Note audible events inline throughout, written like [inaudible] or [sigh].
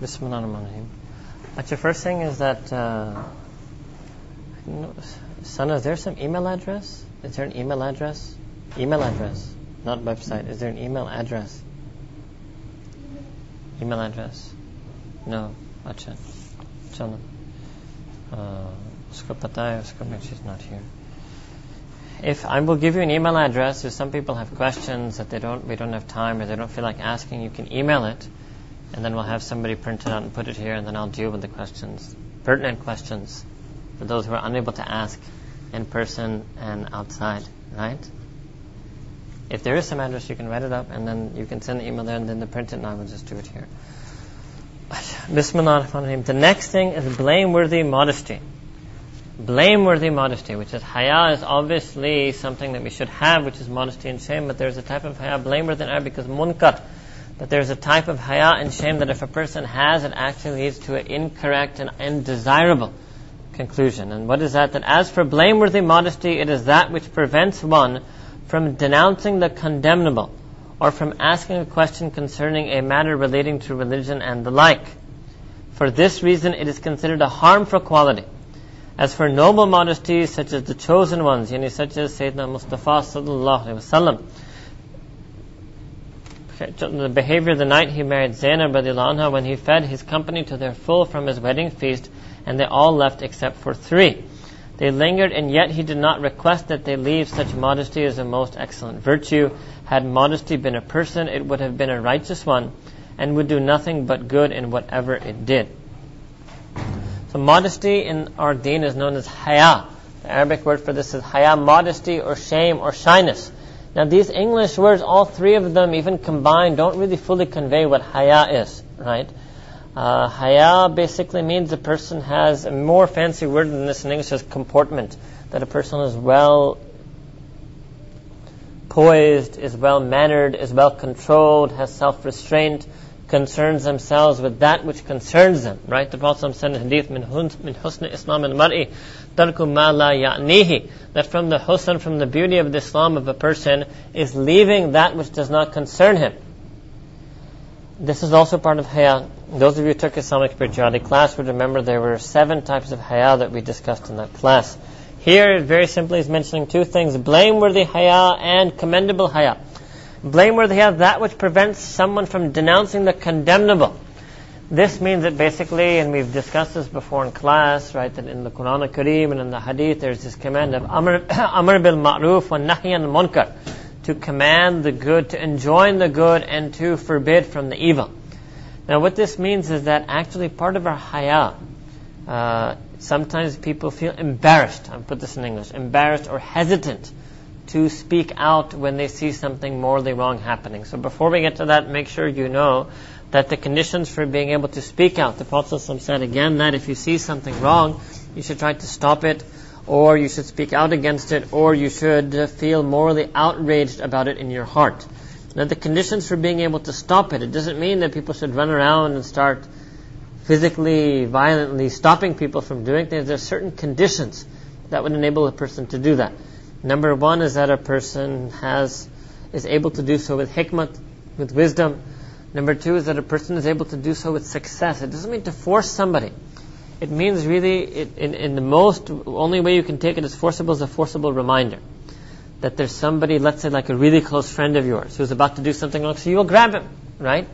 Bismillahirrahmanirrahim. But your first thing is that, uh, son, is there some email address? Is there an email address? Email address, not website. Is there an email address? Email address. No. Acha. Chalo. Usko uh, she's not here. If I will give you an email address, if some people have questions that they don't, we don't have time or they don't feel like asking, you can email it and then we'll have somebody print it out and put it here, and then I'll deal with the questions, pertinent questions, for those who are unable to ask in person and outside, right? If there is some address, you can write it up, and then you can send the email there, and then the print it, and I will just do it here. [sighs] Bismillah The next thing is blameworthy modesty blameworthy modesty, which is haya is obviously something that we should have, which is modesty and shame, but there's a type of haya blameworthy in Arabic is munkar. But there's a type of haya and shame that if a person has, it actually leads to an incorrect and undesirable conclusion. And what is that? That as for blameworthy modesty, it is that which prevents one from denouncing the condemnable or from asking a question concerning a matter relating to religion and the like. For this reason, it is considered a harmful quality as for noble modesties such as the chosen ones, yani such as Sayyidina Mustafa sallallahu alaihi wasallam, the behavior of the night he married Zainab anha when he fed his company to their full from his wedding feast, and they all left except for three. They lingered, and yet he did not request that they leave. Such modesty as a most excellent virtue. Had modesty been a person, it would have been a righteous one, and would do nothing but good in whatever it did. So modesty in our deen is known as haya. The Arabic word for this is haya, modesty or shame or shyness. Now these English words, all three of them, even combined, don't really fully convey what haya is, right? Uh, haya basically means a person has a more fancy word than this in English is comportment. That a person is well poised, is well mannered, is well controlled, has self restraint, concerns themselves with that which concerns them, right? The Prophet said in hadith, min, min husn islam al-mar'i, tarku ma la ya'nihi, that from the husn, from the beauty of the Islam of a person, is leaving that which does not concern him. This is also part of haya. Those of you who took Islamic spirituality class would remember there were seven types of haya that we discussed in that class. Here, very simply, is mentioning two things, blameworthy haya and commendable haya blameworthy of that which prevents someone from denouncing the condemnable. This means that basically, and we've discussed this before in class, right, that in the Quran al-Kareem and in the Hadith, there's this command of Amr, [coughs] amr bil ma'ruf wa nahi al munkar, to command the good, to enjoin the good, and to forbid from the evil. Now, what this means is that actually part of our haya, uh, sometimes people feel embarrassed, I'll put this in English, embarrassed or hesitant to speak out when they see something morally wrong happening. So before we get to that, make sure you know that the conditions for being able to speak out, the Prophet said again that if you see something wrong, you should try to stop it, or you should speak out against it, or you should feel morally outraged about it in your heart. Now the conditions for being able to stop it, it doesn't mean that people should run around and start physically, violently stopping people from doing things. There are certain conditions that would enable a person to do that. Number one is that a person has is able to do so with hikmat, with wisdom. Number two is that a person is able to do so with success. It doesn't mean to force somebody. It means really, it, in, in the most, only way you can take it as forcible is a forcible reminder. That there's somebody, let's say like a really close friend of yours, who's about to do something wrong, so you will grab him, right?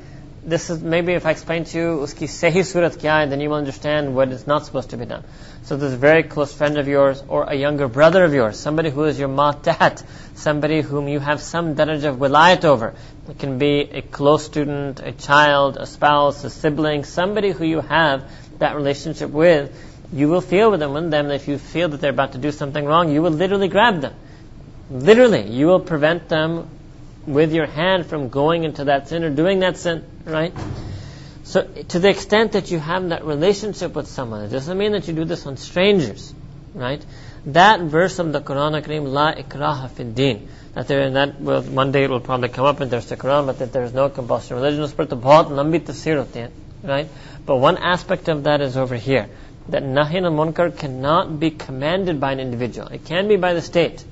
This is maybe if I explain to you uski sahi surat kya hai, then you will understand what is not supposed to be done. So a very close friend of yours or a younger brother of yours, somebody who is your matahat, somebody whom you have some daraj of wilayat over. It can be a close student, a child, a spouse, a sibling, somebody who you have that relationship with. You will feel with them, with them, if you feel that they're about to do something wrong, you will literally grab them. Literally, you will prevent them with your hand from going into that sin or doing that sin, right? So, to the extent that you have that relationship with someone, it doesn't mean that you do this on strangers, right? That verse of the Quran Kareem, La ikraha din, that there, and that will, one day it will probably come up in the Quran, but that there is no compulsion. Religion is to bahut lambi tafsir hote right? But one aspect of that is over here, that nahin al munkar cannot be commanded by an individual. It can be by the state,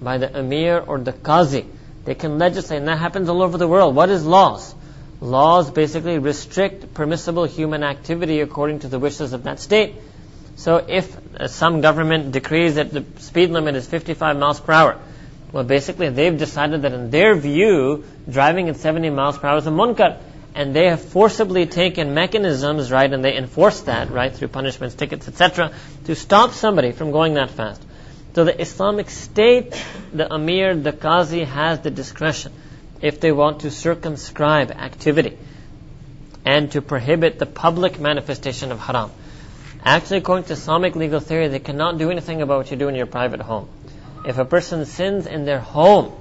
by the emir or the qazi, they can legislate, and that happens all over the world. What is laws? Laws basically restrict permissible human activity according to the wishes of that state. So if uh, some government decrees that the speed limit is 55 miles per hour, well, basically they've decided that in their view, driving at 70 miles per hour is a munkar. And they have forcibly taken mechanisms, right, and they enforce that, right, through punishments, tickets, etc., to stop somebody from going that fast. So the Islamic State, the Amir, the Qazi has the discretion if they want to circumscribe activity and to prohibit the public manifestation of haram. Actually, according to Islamic legal theory, they cannot do anything about what you do in your private home. If a person sins in their home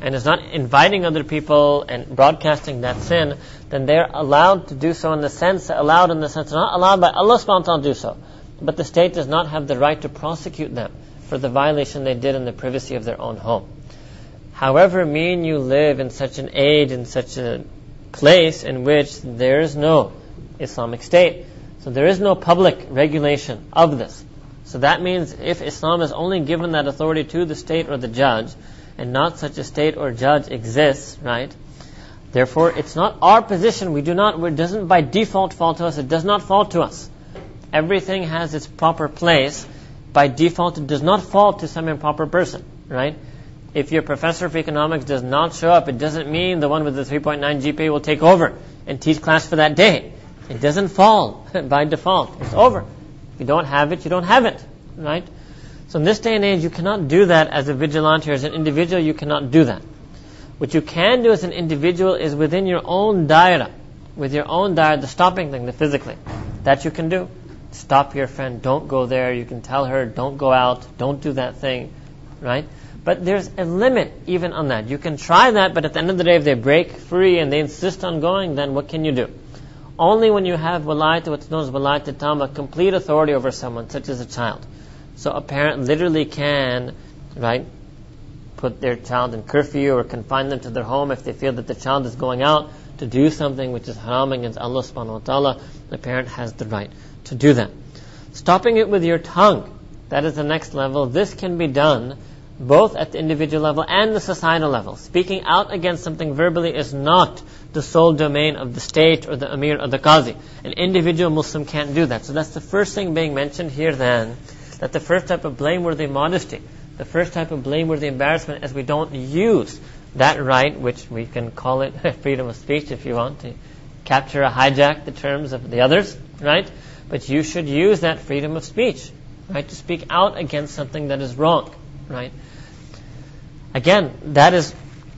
and is not inviting other people and broadcasting that sin, then they're allowed to do so in the sense, allowed in the sense, not allowed by Allah subhanahu wa ta'ala to do so. But the state does not have the right to prosecute them for the violation they did in the privacy of their own home. However, me and you live in such an age, in such a place in which there is no Islamic state. So there is no public regulation of this. So that means if Islam has only given that authority to the state or the judge, and not such a state or judge exists, right? Therefore, it's not our position. We do not, it doesn't by default fall to us. It does not fall to us. Everything has its proper place. By default, it does not fall to some improper person, right? If your professor of economics does not show up, it doesn't mean the one with the 3.9 GPA will take over and teach class for that day. It doesn't fall [laughs] by default. It's over. If you don't have it, you don't have it, right? So in this day and age, you cannot do that as a vigilante or as an individual. You cannot do that. What you can do as an individual is within your own daira, with your own daira, the stopping thing, the physically, that you can do. Stop your friend. Don't go there. You can tell her, don't go out. Don't do that thing, right? But there's a limit even on that. You can try that, but at the end of the day, if they break free and they insist on going, then what can you do? only when you have walayat, what's known as walayat tama, complete authority over someone, such as a child. So a parent literally can, right, put their child in curfew or confine them to their home if they feel that the child is going out to do something which is haram against Allah subhanahu wa ta'ala. The parent has the right to do that. Stopping it with your tongue, that is the next level. This can be done both at the individual level and the societal level. Speaking out against something verbally is not the sole domain of the state or the emir or the qazi. An individual Muslim can't do that. So that's the first thing being mentioned here then, that the first type of blameworthy modesty, the first type of blameworthy embarrassment is we don't use that right, which we can call it [laughs] freedom of speech if you want to capture or hijack the terms of the others, right? But you should use that freedom of speech, right, to speak out against something that is wrong, right? Again, that is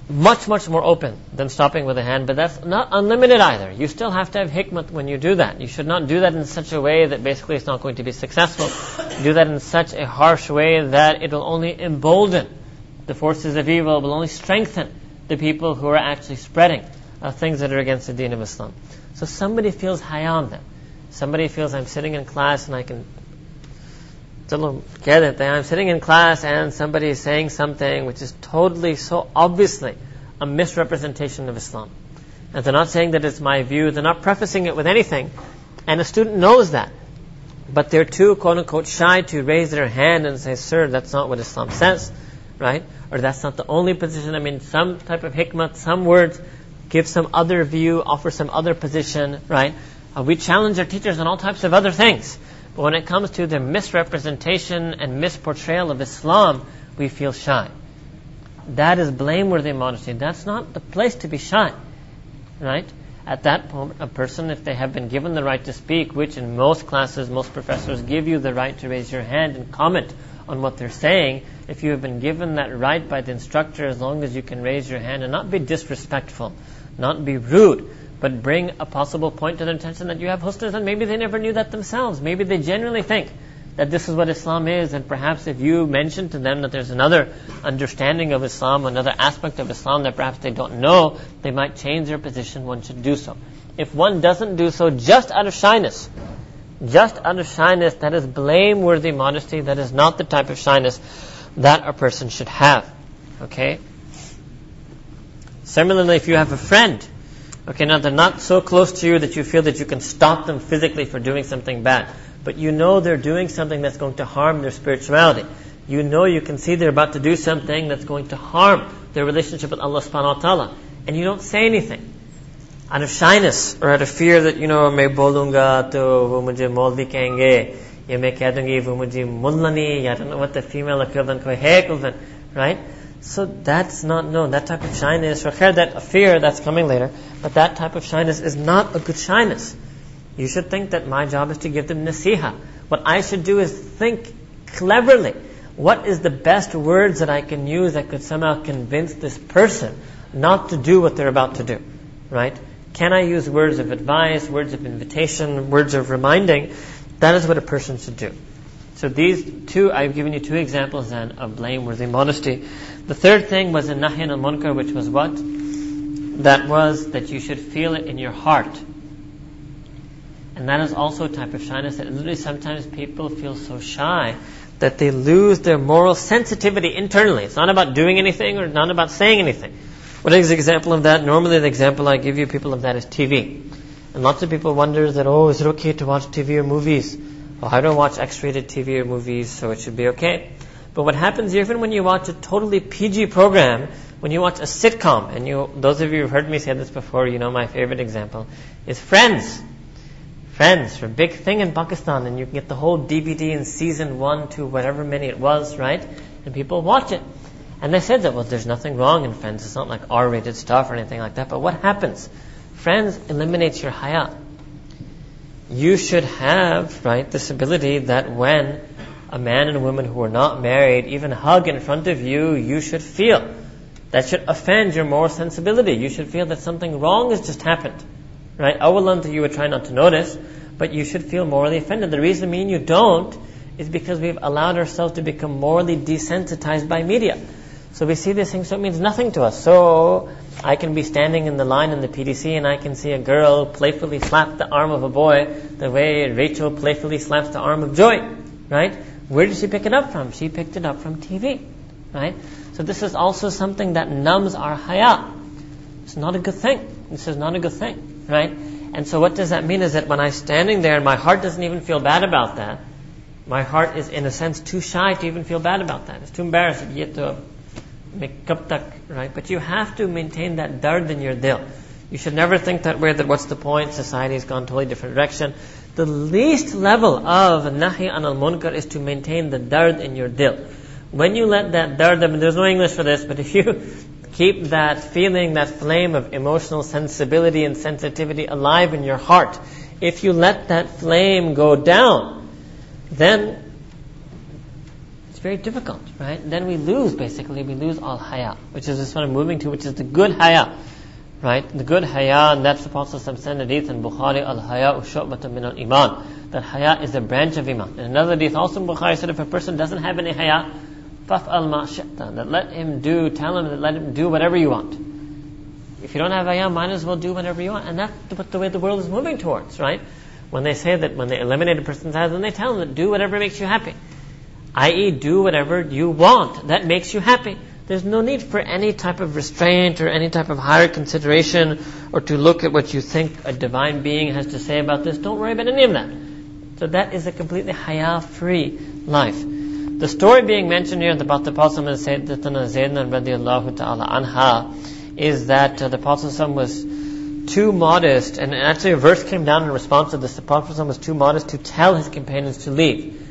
much, much more open than stopping with a hand, but that's not unlimited either. You still have to have hikmah when you do that. You should not do that in such a way that basically it's not going to be successful. [coughs] do that in such a harsh way that it will only embolden the forces of evil, will only strengthen the people who are actually spreading uh, things that are against the deen of Islam. So somebody feels high on them. Somebody feels I'm sitting in class and I can get it. I'm sitting in class and somebody is saying something which is totally so obviously a misrepresentation of Islam. And they're not saying that it's my view, they're not prefacing it with anything. And a student knows that. But they're too, quote unquote, shy to raise their hand and say, sir, that's not what Islam says, right? Or that's not the only position. I mean, some type of hikmah, some words, give some other view, offer some other position, right? Uh, we challenge our teachers on all types of other things. But when it comes to their misrepresentation and misportrayal of Islam, we feel shy. That is blameworthy modesty. That's not the place to be shy. Right? At that point, a person, if they have been given the right to speak, which in most classes, most professors give you the right to raise your hand and comment on what they're saying, if you have been given that right by the instructor, as long as you can raise your hand and not be disrespectful, not be rude, but bring a possible point to their attention that you have husnas and maybe they never knew that themselves. Maybe they genuinely think that this is what Islam is and perhaps if you mention to them that there's another understanding of Islam, another aspect of Islam that perhaps they don't know, they might change their position, one should do so. If one doesn't do so just out of shyness, just out of shyness, that is blameworthy modesty, that is not the type of shyness that a person should have. Okay? Similarly, if you have a friend Okay, now they're not so close to you that you feel that you can stop them physically for doing something bad. But you know they're doing something that's going to harm their spirituality. You know you can see they're about to do something that's going to harm their relationship with Allah subhanahu wa ta'ala. And you don't say anything. out of shyness or out of fear that, you know, मैं बोलूंगा तो वो मुझे मौलवी कहेंगे या मैं कह दूंगी वो मुझे मुल्लनी I don't know what the female equivalent कोई है equivalent, right? So that's not known. That type of shyness, or that fear, that's coming later, but that type of shyness is not a good shyness. You should think that my job is to give them nasiha. What I should do is think cleverly. What is the best words that I can use that could somehow convince this person not to do what they're about to do? Right? Can I use words of advice, words of invitation, words of reminding? That is what a person should do. So these two, I've given you two examples then of blameworthy modesty. The third thing was in Nahyan al Munkar, which was what? That was that you should feel it in your heart. And that is also a type of shyness that literally sometimes people feel so shy that they lose their moral sensitivity internally. It's not about doing anything or not about saying anything. What is the example of that? Normally the example I give you people of that is TV. And lots of people wonder that, oh, is it okay to watch TV or movies? Well, I don't watch X-rated TV or movies, so it should be okay. But what happens even when you watch a totally PG program, when you watch a sitcom, and you, those of you who've heard me say this before, you know my favorite example, is Friends. Friends, a big thing in Pakistan, and you can get the whole DVD in season one to whatever many it was, right? And people watch it. And they said that, well, there's nothing wrong in Friends. It's not like R-rated stuff or anything like that. But what happens? Friends eliminates your haya you should have, right, this ability that when a man and a woman who are not married even hug in front of you, you should feel. That should offend your moral sensibility. You should feel that something wrong has just happened. Right? Awalan you would try not to notice, but you should feel morally offended. The reason mean you don't is because we've allowed ourselves to become morally desensitized by media. So we see this thing, so it means nothing to us. So I can be standing in the line in the PDC and I can see a girl playfully slap the arm of a boy the way Rachel playfully slaps the arm of Joey, right? Where did she pick it up from? She picked it up from TV, right? So this is also something that numbs our haya. It's not a good thing. This is not a good thing, right? And so what does that mean is that when I'm standing there and my heart doesn't even feel bad about that, my heart is in a sense too shy to even feel bad about that. It's too embarrassing. Yet to kab tak, right? But you have to maintain that dard in your dil. You should never think that way, that what's the point? Society has gone totally different direction. The least level of nahi anal munkar is to maintain the dard in your dil. When you let that dard, I mean, there's no English for this, but if you [laughs] keep that feeling, that flame of emotional sensibility and sensitivity alive in your heart, if you let that flame go down, then it's very difficult, right? Then we lose, basically, we lose all haya, which is this one I'm moving to, which is the good haya, right? The good haya, and that's the Prophet said hadith in Bukhari, al haya shu'batan min al iman. That haya is a branch of iman. In another hadith also in Bukhari said if a person doesn't have any haya, that let him do, tell him that let him do whatever you want. If you don't have haya, might as well do whatever you want. And that's what the way the world is moving towards, right? When they say that when they eliminate a person's haya, then they tell them that do whatever makes you happy i.e., do whatever you want that makes you happy. There's no need for any type of restraint or any type of higher consideration or to look at what you think a divine being has to say about this. Don't worry about any of that. So that is a completely haya-free life. The story being mentioned here about the Prophet ta'ala anha is that uh, the Prophet was too modest, and actually a verse came down in response to this. The Prophet was too modest to tell his companions to leave.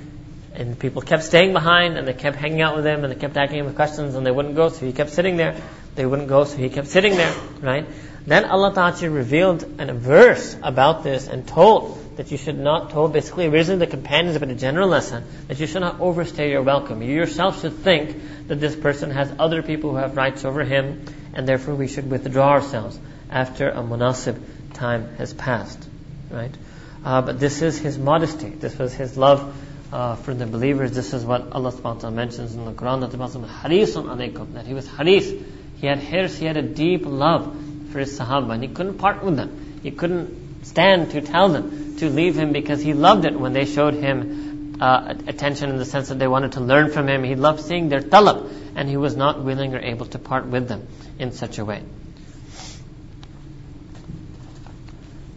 And people kept staying behind and they kept hanging out with him and they kept asking him questions and they wouldn't go, so he kept sitting there. They wouldn't go, so he kept sitting there, right? Then Allah Ta'ala revealed a verse about this and told that you should not told basically originally the companions but a general lesson that you should not overstay your welcome. You yourself should think that this person has other people who have rights over him and therefore we should withdraw ourselves after a munasib time has passed. Right? Uh, but this is his modesty. This was his love uh, for the believers, this is what Allah subhanahu wa ta'ala mentions in the Quran that the Prophet harisun alaykum, that he was haris. He had hirs, he had a deep love for his sahaba, and he couldn't part with them. He couldn't stand to tell them to leave him because he loved it when they showed him uh, attention in the sense that they wanted to learn from him. He loved seeing their talab, and he was not willing or able to part with them in such a way.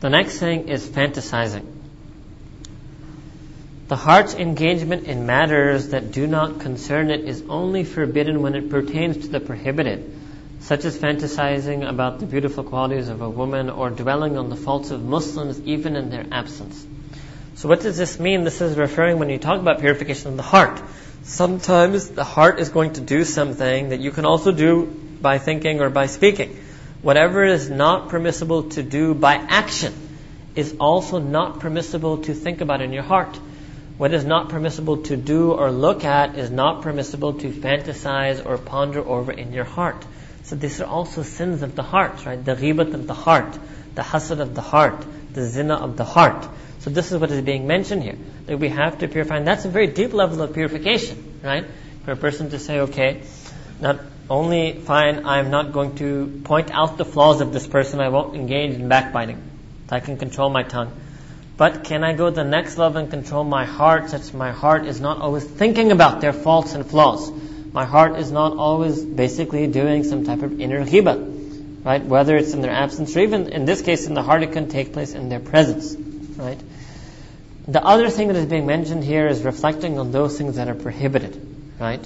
The next thing is fantasizing. The heart's engagement in matters that do not concern it is only forbidden when it pertains to the prohibited, such as fantasizing about the beautiful qualities of a woman or dwelling on the faults of Muslims even in their absence. So what does this mean? This is referring when you talk about purification of the heart. Sometimes the heart is going to do something that you can also do by thinking or by speaking. Whatever is not permissible to do by action is also not permissible to think about in your heart. What is not permissible to do or look at is not permissible to fantasize or ponder over in your heart. So these are also sins of the heart, right? The ghibat of the heart, the hasad of the heart, the zina of the heart. So this is what is being mentioned here. That we have to purify. And that's a very deep level of purification, right? For a person to say, okay, not only fine, I'm not going to point out the flaws of this person, I won't engage in backbiting. I can control my tongue. But can I go the next level and control my heart such that my heart is not always thinking about their faults and flaws? My heart is not always basically doing some type of inner ghibah, right? Whether it's in their absence or even in this case in the heart, it can take place in their presence, right? The other thing that is being mentioned here is reflecting on those things that are prohibited, right?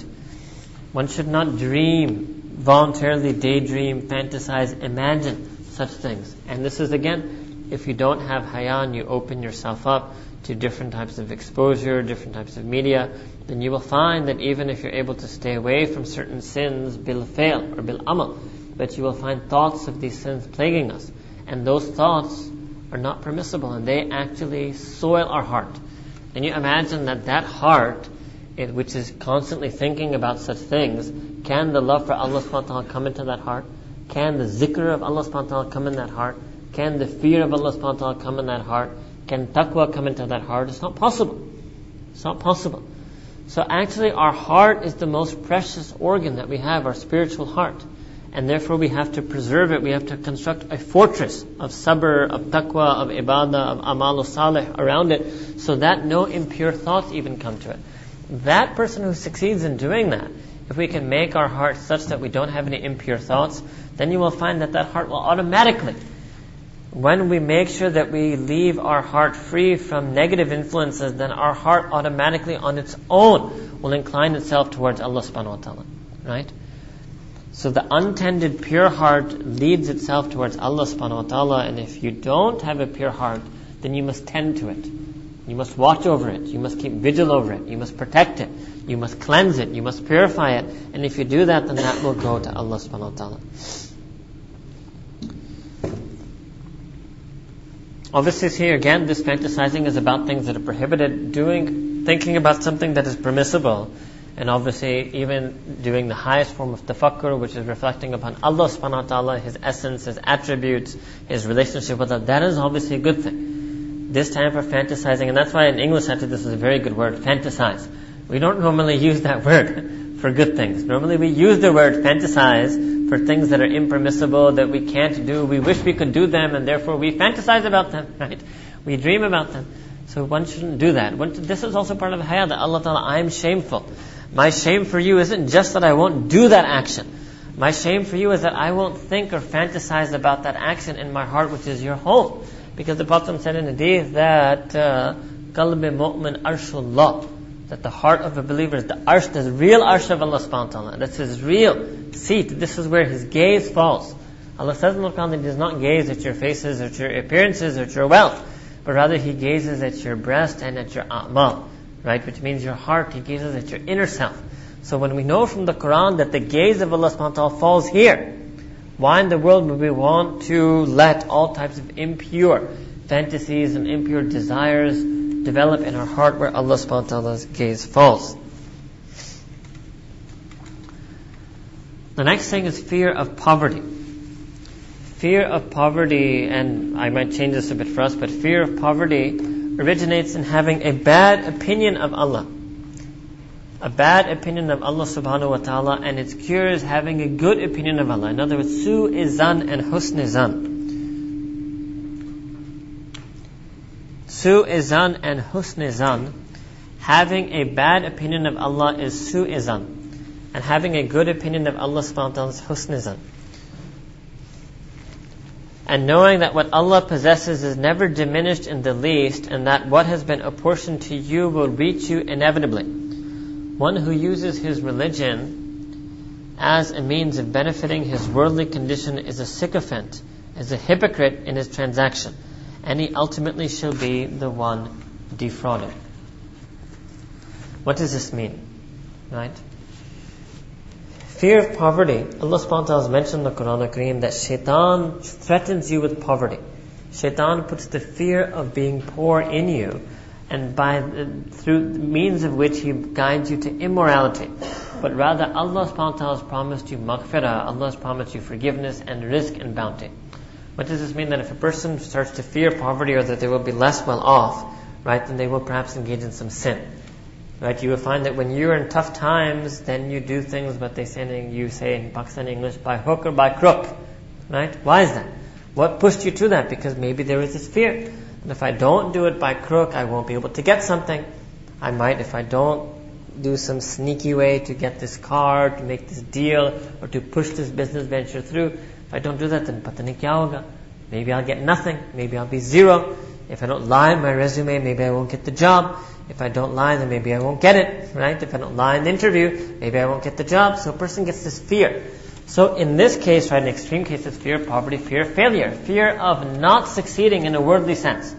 One should not dream, voluntarily daydream, fantasize, imagine such things. And this is again, if you don't have hayan, you open yourself up to different types of exposure, different types of media, then you will find that even if you're able to stay away from certain sins, bil fail or bil amal, but you will find thoughts of these sins plaguing us. And those thoughts are not permissible and they actually soil our heart. And you imagine that that heart, it, which is constantly thinking about such things, can the love for Allah subhanahu wa ta'ala come into that heart? Can the zikr of Allah subhanahu wa ta'ala come in that heart? Can the fear of Allah subhanahu wa ta'ala come in that heart? Can taqwa come into that heart? It's not possible. It's not possible. So actually our heart is the most precious organ that we have, our spiritual heart. And therefore we have to preserve it. We have to construct a fortress of sabr, of taqwa, of ibadah, of amal salih around it so that no impure thoughts even come to it. That person who succeeds in doing that, if we can make our heart such that we don't have any impure thoughts, then you will find that that heart will automatically when we make sure that we leave our heart free from negative influences, then our heart automatically on its own will incline itself towards Allah subhanahu wa ta'ala. Right? So the untended pure heart leads itself towards Allah subhanahu wa ta'ala, and if you don't have a pure heart, then you must tend to it. You must watch over it. You must keep vigil over it. You must protect it. You must cleanse it. You must purify it. And if you do that, then that will go to Allah subhanahu wa ta'ala. Obviously, here again, this fantasizing is about things that are prohibited. Doing, thinking about something that is permissible, and obviously even doing the highest form of tafakkur, which is reflecting upon Allah subhanahu wa ta'ala, His essence, His attributes, His relationship with us, that is obviously a good thing. This time for fantasizing, and that's why in English actually this is a very good word, fantasize. We don't normally use that [laughs] word for good things. Normally we use the word fantasize for things that are impermissible, that we can't do. We wish we could do them, and therefore we fantasize about them, [laughs] right? We dream about them. So one shouldn't do that. This is also part of haya that Allah Ta'ala, I am shameful. My shame for you isn't just that I won't do that action. My shame for you is that I won't think or fantasize about that action in my heart, which is your home. Because the Prophet said in the hadith that, uh, qalb mu'min arshullah that the heart of a believer is the arsh, the real arsh of Allah subhanahu wa ta'ala. That's his real seat. This is where his gaze falls. Allah says in the Quran that he does not gaze at your faces, at your appearances, at your wealth, but rather he gazes at your breast and at your a'mal, right? Which means your heart, he gazes at your inner self. So when we know from the Quran that the gaze of Allah subhanahu wa ta'ala falls here, why in the world would we want to let all types of impure fantasies and impure desires develop in our heart where Allah subhanahu wa ta'ala's gaze falls. The next thing is fear of poverty. Fear of poverty, and I might change this a bit for us, but fear of poverty originates in having a bad opinion of Allah. A bad opinion of Allah subhanahu wa ta'ala, and its cure is having a good opinion of Allah. In other words, su izan and husn izan. Su'izan and husnizan, having a bad opinion of Allah is su'izan, and having a good opinion of Allah subhanahu wa ta'ala is husnizan. And knowing that what Allah possesses is never diminished in the least, and that what has been apportioned to you will reach you inevitably. One who uses his religion as a means of benefiting his worldly condition is a sycophant, is a hypocrite in his transaction, and he ultimately shall be the one defrauded. What does this mean? Right? Fear of poverty. Allah subhanahu wa ta'ala has mentioned in the Quran Kareem that shaitan threatens you with poverty. Shaitan puts the fear of being poor in you and by through means of which he guides you to immorality. But rather Allah subhanahu wa ta'ala has promised you maghfirah, Allah has promised you forgiveness and rizq and bounty. What does this mean? That if a person starts to fear poverty or that they will be less well off, right, then they will perhaps engage in some sin. Right? You will find that when you're in tough times, then you do things what they say in, you say in Pakistani English, by hook or by crook. Right? Why is that? What pushed you to that? Because maybe there is this fear. And if I don't do it by crook, I won't be able to get something. I might, if I don't do some sneaky way to get this car, to make this deal, or to push this business venture through, if I don't do that, then patani kya hoga? Maybe I'll get nothing. Maybe I'll be zero. If I don't lie in my resume, maybe I won't get the job. If I don't lie, then maybe I won't get it, right? If I don't lie in the interview, maybe I won't get the job. So a person gets this fear. So in this case, right, in extreme cases, fear of poverty, fear of failure, fear of not succeeding in a worldly sense,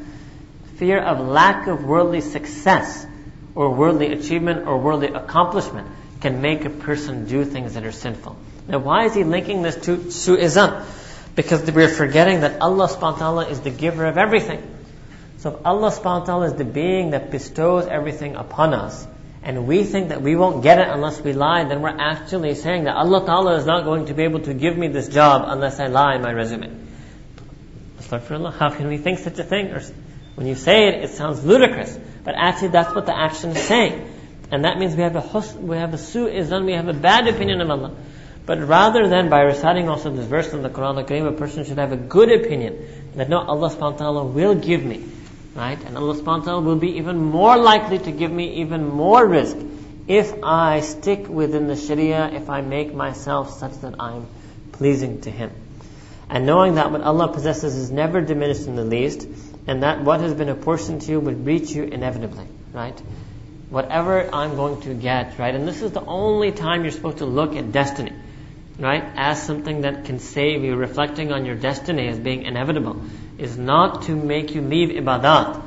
fear of lack of worldly success, or worldly achievement, or worldly accomplishment can make a person do things that are sinful. Now why is he linking this to su'izan? Because we're forgetting that Allah subhanahu wa ta'ala is the giver of everything. So if Allah subhanahu wa ta'ala is the being that bestows everything upon us, and we think that we won't get it unless we lie, then we're actually saying that Allah ta'ala is not going to be able to give me this job unless I lie in my resume. Astaghfirullah, how can we think such a thing? Or when you say it, it sounds ludicrous. But actually that's what the action is saying. And that means we have a hus- we have a su'izan, we have a bad opinion of Allah. But rather than by reciting also this verse in the Quran, Kareem, a person should have a good opinion that no, Allah subhanahu wa ta'ala will give me Right? And Allah subhanahu wa ta'ala will be even more likely to give me even more rizq if I stick within the Sharia, if I make myself such that I'm pleasing to Him. And knowing that what Allah possesses is never diminished in the least, and that what has been apportioned to you will reach you inevitably, right? Whatever I'm going to get, right? And this is the only time you're supposed to look at destiny, right? As something that can save you, reflecting on your destiny as being inevitable is not to make you leave ibadat,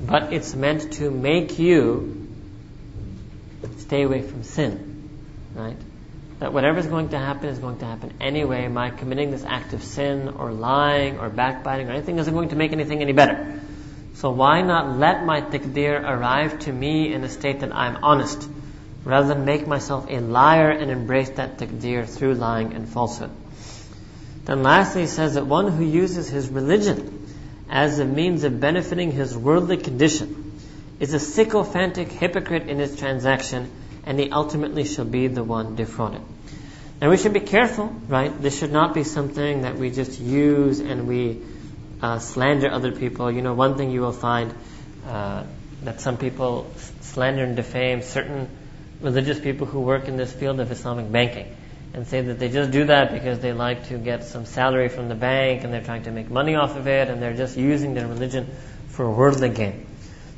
but it's meant to make you stay away from sin. Right? That whatever is going to happen is going to happen anyway. My committing this act of sin or lying or backbiting or anything isn't going to make anything any better. So why not let my takdir arrive to me in a state that I'm honest, rather than make myself a liar and embrace that takdir through lying and falsehood. Then lastly, he says that one who uses his religion as a means of benefiting his worldly condition is a sycophantic hypocrite in his transaction, and he ultimately shall be the one defrauded. Now we should be careful, right? This should not be something that we just use and we uh, slander other people. You know, one thing you will find uh, that some people slander and defame certain religious people who work in this field of Islamic banking and say that they just do that because they like to get some salary from the bank and they're trying to make money off of it and they're just using their religion for worldly gain.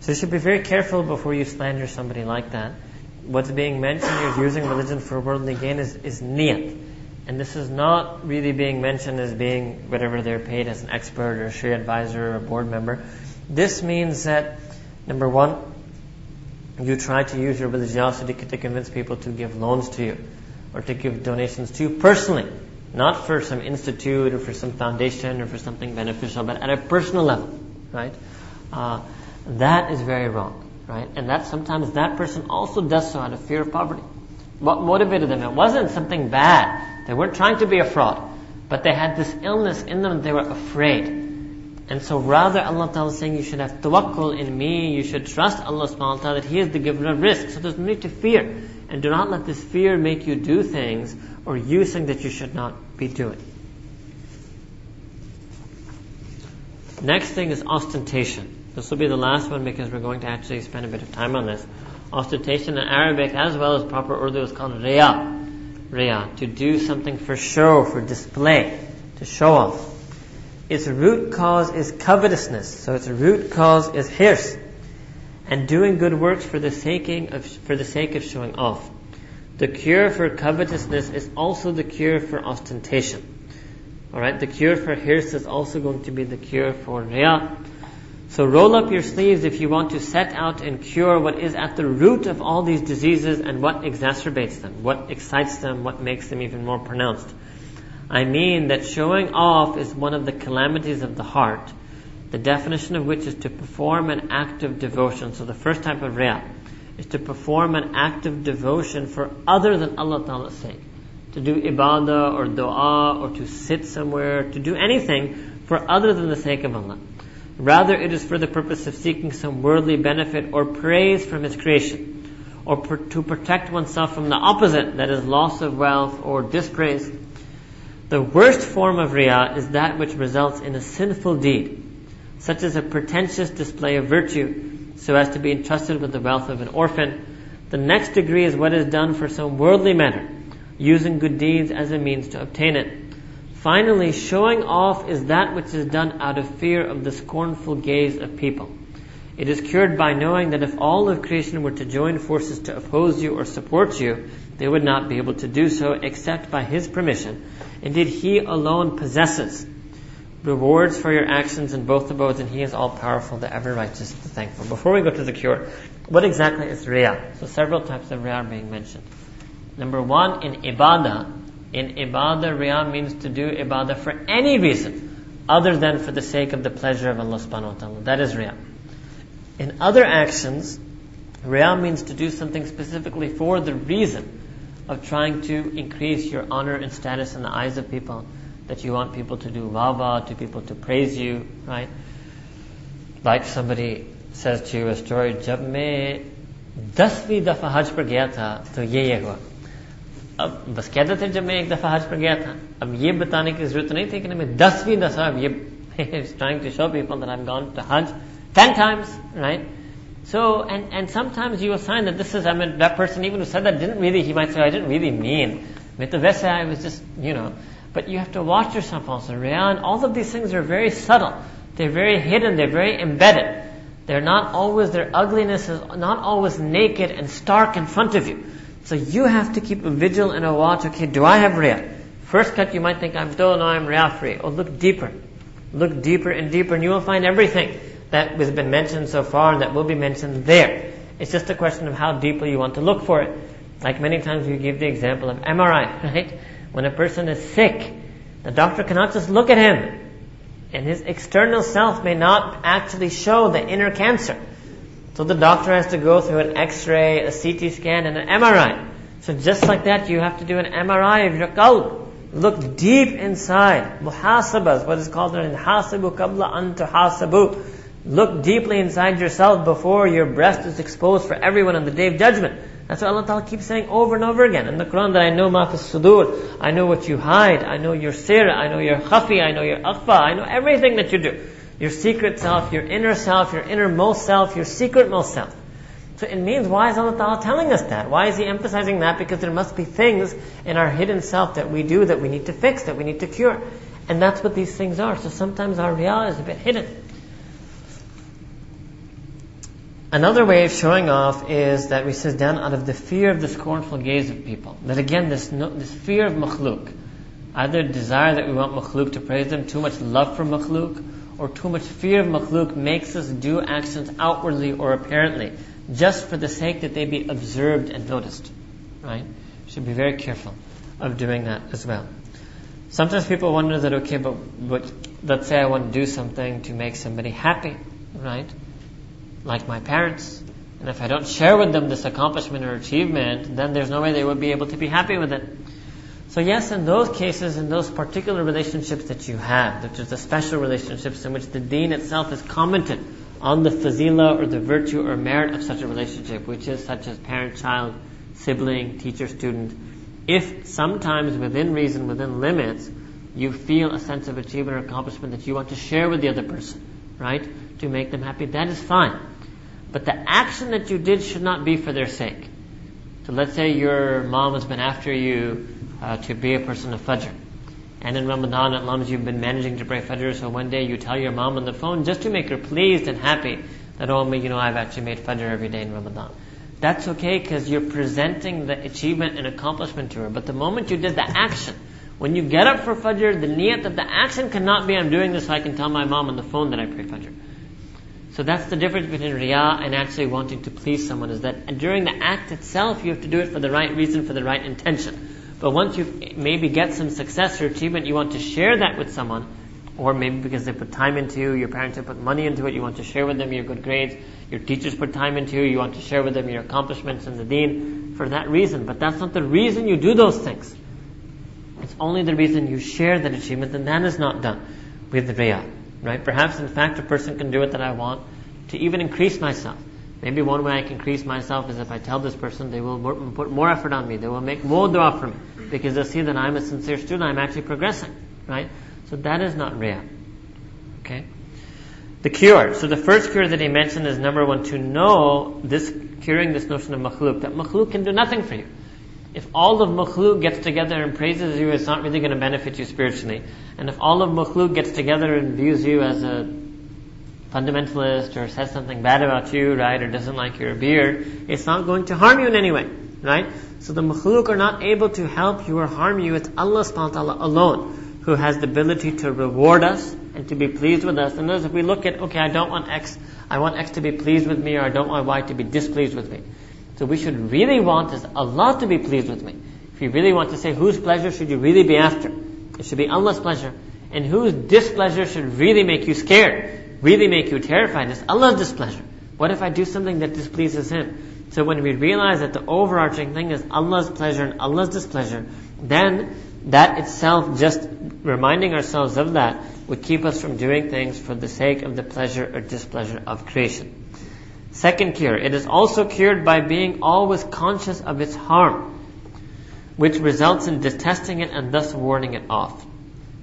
So you should be very careful before you slander somebody like that. What's being mentioned is using religion for worldly gain is, is niyat. And this is not really being mentioned as being whatever they're paid as an expert or a Sharia advisor or a board member. This means that, number one, you try to use your religiosity to convince people to give loans to you or to give donations to you personally, not for some institute or for some foundation or for something beneficial, but at a personal level, right? Uh, that is very wrong, right? And that sometimes that person also does so out of fear of poverty. What motivated them? It wasn't something bad. They weren't trying to be a fraud, but they had this illness in them. They were afraid. And so rather Allah Ta'ala is saying you should have tawakkul in me, you should trust Allah subhanahu wa ta'ala that He is the giver of rizq. So there's no need to fear. And do not let this fear make you do things or you think that you should not be doing. Next thing is ostentation. This will be the last one because we're going to actually spend a bit of time on this. Ostentation in Arabic as well as proper Urdu is called riya. Riya, to do something for show, for display, to show off. Its root cause is covetousness. So its root cause is hirs and doing good works for the sake of, for the sake of showing off. The cure for covetousness is also the cure for ostentation. Alright, the cure for hirs is also going to be the cure for riyah. So roll up your sleeves if you want to set out and cure what is at the root of all these diseases and what exacerbates them, what excites them, what makes them even more pronounced. I mean that showing off is one of the calamities of the heart, the definition of which is to perform an act of devotion. So the first type of riyah is to perform an act of devotion for other than Allah Ta'ala's sake. To do ibadah or dua or to sit somewhere, to do anything for other than the sake of Allah. Rather, it is for the purpose of seeking some worldly benefit or praise from His creation, or per- to protect oneself from the opposite, that is, loss of wealth or dispraise. The worst form of riyah is that which results in a sinful deed, such as a pretentious display of virtue, so as to be entrusted with the wealth of an orphan. The next degree is what is done for some worldly matter, using good deeds as a means to obtain it. Finally, showing off is that which is done out of fear of the scornful gaze of people. It is cured by knowing that if all of creation were to join forces to oppose you or support you, they would not be able to do so except by His permission. Indeed, He alone possesses rewards for your actions in both abodes, and He is all powerful, the ever righteous, the thankful. Before we go to the cure, what exactly is riyah? So several types of riyah are being mentioned. Number one, in ibadah, in ibadah, riyah means to do ibadah for any reason other than for the sake of the pleasure of Allah subhanahu wa ta'ala. That is riyah. In other actions, riyah means to do something specifically for the reason of trying to increase your honor and status in the eyes of people, that you want people to do wava, to people to praise you, right? Like somebody says to you a story, जब मैं दसवीं दफा हज पर गया था तो ये ये हुआ अब बस कहते थे जब मैं एक दफा हज पर गया था अब ये बताने की जरूरत नहीं थी कि मैं दसवीं दफा अब ये trying to show people that I've gone to Hajj ten times, right? So, and, and sometimes you assign that this is, I mean, that person even who said that didn't really, he might say, I didn't really mean. With the I was just, you know. But you have to watch yourself also. Riyan, all of these things are very subtle. They're very hidden. They're very embedded. They're not always, their ugliness is not always naked and stark in front of you. So you have to keep a vigil and a watch. Okay, do I have Riyah? First cut, you might think, I'm still, no, I'm Riyah free. Oh, look deeper. Look deeper and deeper, and you will find everything that has been mentioned so far and that will be mentioned there. It's just a question of how deeply you want to look for it. Like many times we give the example of MRI, right? When a person is sick, the doctor cannot just look at him. And his external self may not actually show the inner cancer. So the doctor has to go through an x-ray, a CT scan, and an MRI. So just like that, you have to do an MRI of your qalb. Look deep inside. Muhasabah is what is called in hasabu qabla an tuhasabu. Look deeply inside yourself before your breast is exposed for everyone on the day of judgment. That's what Allah Ta'ala keeps saying over and over again in the Quran that I know ma sudur. I know what you hide. I know your sir. I know your khafi. I know your akhfa. I know everything that you do. Your secret self, your inner self, your innermost self, your secret most self. So it means why is Allah Ta'ala telling us that? Why is He emphasizing that? Because there must be things in our hidden self that we do that we need to fix, that we need to cure. And that's what these things are. So sometimes our riyah is a bit hidden. Another way of showing off is that we sit down out of the fear of the scornful gaze of people. That again, this, no, this fear of makhluk, either desire that we want makhluk to praise them, too much love for makhluk, or too much fear of makhluk makes us do actions outwardly or apparently, just for the sake that they be observed and noticed. Right? Should be very careful of doing that as well. Sometimes people wonder that, okay, but, but let's say I want to do something to make somebody happy, right? Like my parents. And if I don't share with them this accomplishment or achievement, then there's no way they would be able to be happy with it. So yes, in those cases, in those particular relationships that you have, which is the special relationships in which the deen itself is commented on the fazila or the virtue or merit of such a relationship, which is such as parent-child, sibling, teacher-student, if sometimes within reason, within limits, you feel a sense of achievement or accomplishment that you want to share with the other person, right? To make them happy, that is fine. But the action that you did should not be for their sake. So let's say your mom has been after you uh, to be a person of Fajr. And in Ramadan, at times you've been managing to pray Fajr, so one day you tell your mom on the phone just to make her pleased and happy that, oh, you know, I've actually made Fajr every day in Ramadan. that's okay because you're presenting the achievement and accomplishment to her. But the moment you did the action, when you get up for Fajr, the niyat of the action cannot be, I'm doing this so I can tell my mom on the phone that I pray Fajr. So that's the difference between riyah and actually wanting to please someone is that during the act itself, you have to do it for the right reason, for the right intention. But once you maybe get some success or achievement, you want to share that with someone, or maybe because they put time into you, your parents have put money into it, you want to share with them your good grades, your teachers put time into you, you want to share with them your accomplishments in the deen, for that reason. But that's not the reason you do those things. It's only the reason you share that achievement, and that is not done with the riyah. Right? Perhaps in fact a person can do it that I want to even increase myself. Maybe one way I can increase myself is if I tell this person they will put more effort on me, they will make more dua for me, because they'll see that I'm a sincere student, I'm actually progressing, right? So that is not riyah. Okay? The cure. So the first cure that he mentioned is number one, to know this, curing this notion of makhluk, that makhluk can do nothing for you. If all of makhluk gets together and praises you, it's not really going to benefit you spiritually. And if all of makhluk gets together and views you as a fundamentalist or says something bad about you, right, or doesn't like your beard, it's not going to harm you in any way, right? So the makhluk are not able to help you or harm you. It's Allah subhanahu wa ta'ala alone who has the ability to reward us and to be pleased with us. And as if we look at, okay, I don't want X, I want X to be pleased with me or I don't want Y to be displeased with me. So we should really want is Allah to be pleased with me. If you really want to say whose pleasure should you really be after, it should be Allah's pleasure. And whose displeasure should really make you scared really make you terrified is Allah's displeasure. What if I do something that displeases Him? So when we realize that the overarching thing is Allah's pleasure and Allah's displeasure, then that itself, just reminding ourselves of that, would keep us from doing things for the sake of the pleasure or displeasure of creation. Second cure, it is also cured by being always conscious of its harm, which results in detesting it and thus warning it off.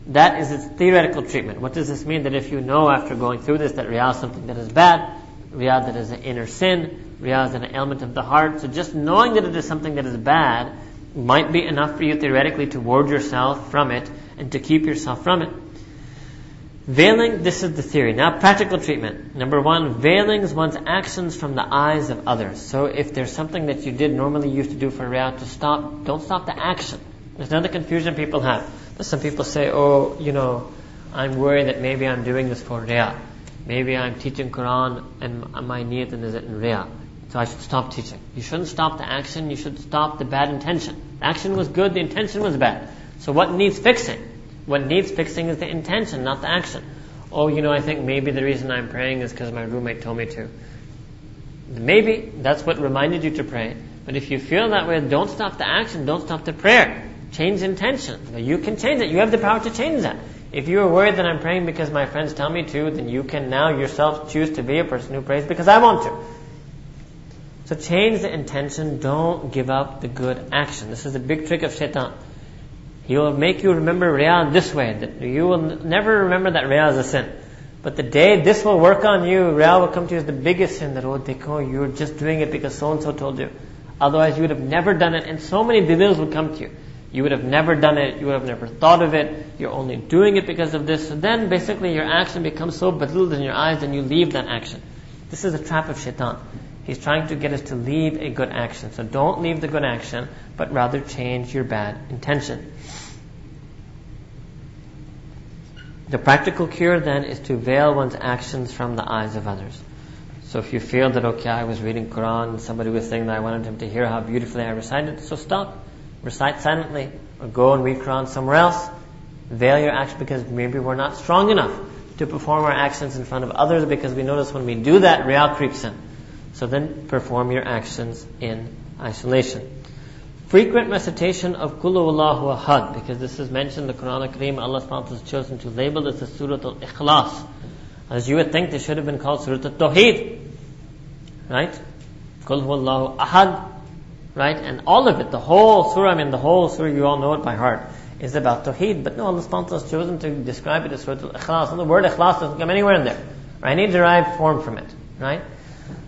That is its theoretical treatment. What does this mean? That if you know after going through this that riyah is something that is bad, riyah that is an inner sin, riyah is an ailment of the heart, so just knowing that it is something that is bad might be enough for you theoretically to ward yourself from it and to keep yourself from it. Veiling, this is the theory. Now, practical treatment. Number one, veiling is one's actions from the eyes of others. So if there's something that you did normally used to do for riyah, to stop, don't stop the action. There's another confusion people have. Some people say, oh, you know, I'm worried that maybe I'm doing this for riyah. Maybe I'm teaching Quran and my niyat is it in riyah. So I should stop teaching. You shouldn't stop the action, you should stop the bad intention. The action was good, the intention was bad. So what needs fixing? What needs fixing is the intention, not the action. Oh, you know, I think maybe the reason I'm praying is because my roommate told me to. Maybe that's what reminded you to pray. But if you feel that way, don't stop the action, don't stop the prayer. Change intention. You can change it. You have the power to change that. If you are worried that I'm praying because my friends tell me to, then you can now yourself choose to be a person who prays because I want to. So change the intention. Don't give up the good action. This is the big trick of shaitan. He will make you remember riyah this way. That you will never remember that riyah is a sin. But the day this will work on you, riyah will come to you as the biggest sin. That, oh, dekho, you're just doing it because so-and-so told you. Otherwise you would have never done it and so many delils would come to you. You would have never done it. You would have never thought of it. You're only doing it because of this. So then basically your action becomes so bedeiled in your eyes and you leave that action. This is a trap of shaitan. He's trying to get us to leave a good action. So don't leave the good action, but rather change your bad intention. The practical cure then is to veil one's actions from the eyes of others. So if you feel that, okay, I was reading Quran and somebody was saying that I wanted him to hear how beautifully I recited, so stop recite silently, or go and read Quran somewhere else. Veil your actions because maybe we're not strong enough to perform our actions in front of others because we notice when we do that, riyah creeps in. So then perform your actions in isolation. Frequent recitation of Kulu Allahu Ahad, because this is mentioned in the Quran Kareem, Allah subhanahu has chosen to label this as Surah Al-Ikhlas. As you would think, this should have been called Surah Al-Tawheed. Right? Kul Allahu Ahad, right? And all of it, the whole surah, I mean the whole surah, you all know it by heart, is about Tawheed. But no, Allah subhanahu has chosen to describe it as Surah Al-Ikhlas. And the word Ikhlas doesn't come anywhere in there. Right? Any derived form from it. Right?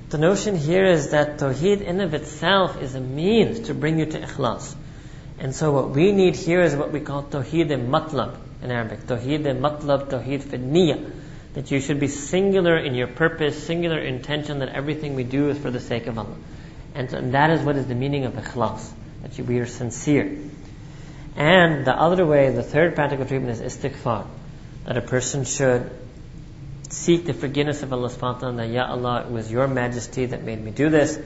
The notion here is that Tawheed in of itself is a means to bring you to Ikhlas. And so what we need here is what we call Tawheed matlab in Arabic. Tawheed matlab, Tawheed fi That you should be singular in your purpose, singular intention that everything we do is for the sake of Allah. And, and that is what is the meaning of ikhlas, that you, we are sincere. And the other way, the third practical treatment is istighfar, that a person should seek the forgiveness of Allah subhanahu wa ta'ala, Ya Allah, it was your majesty that made me do this.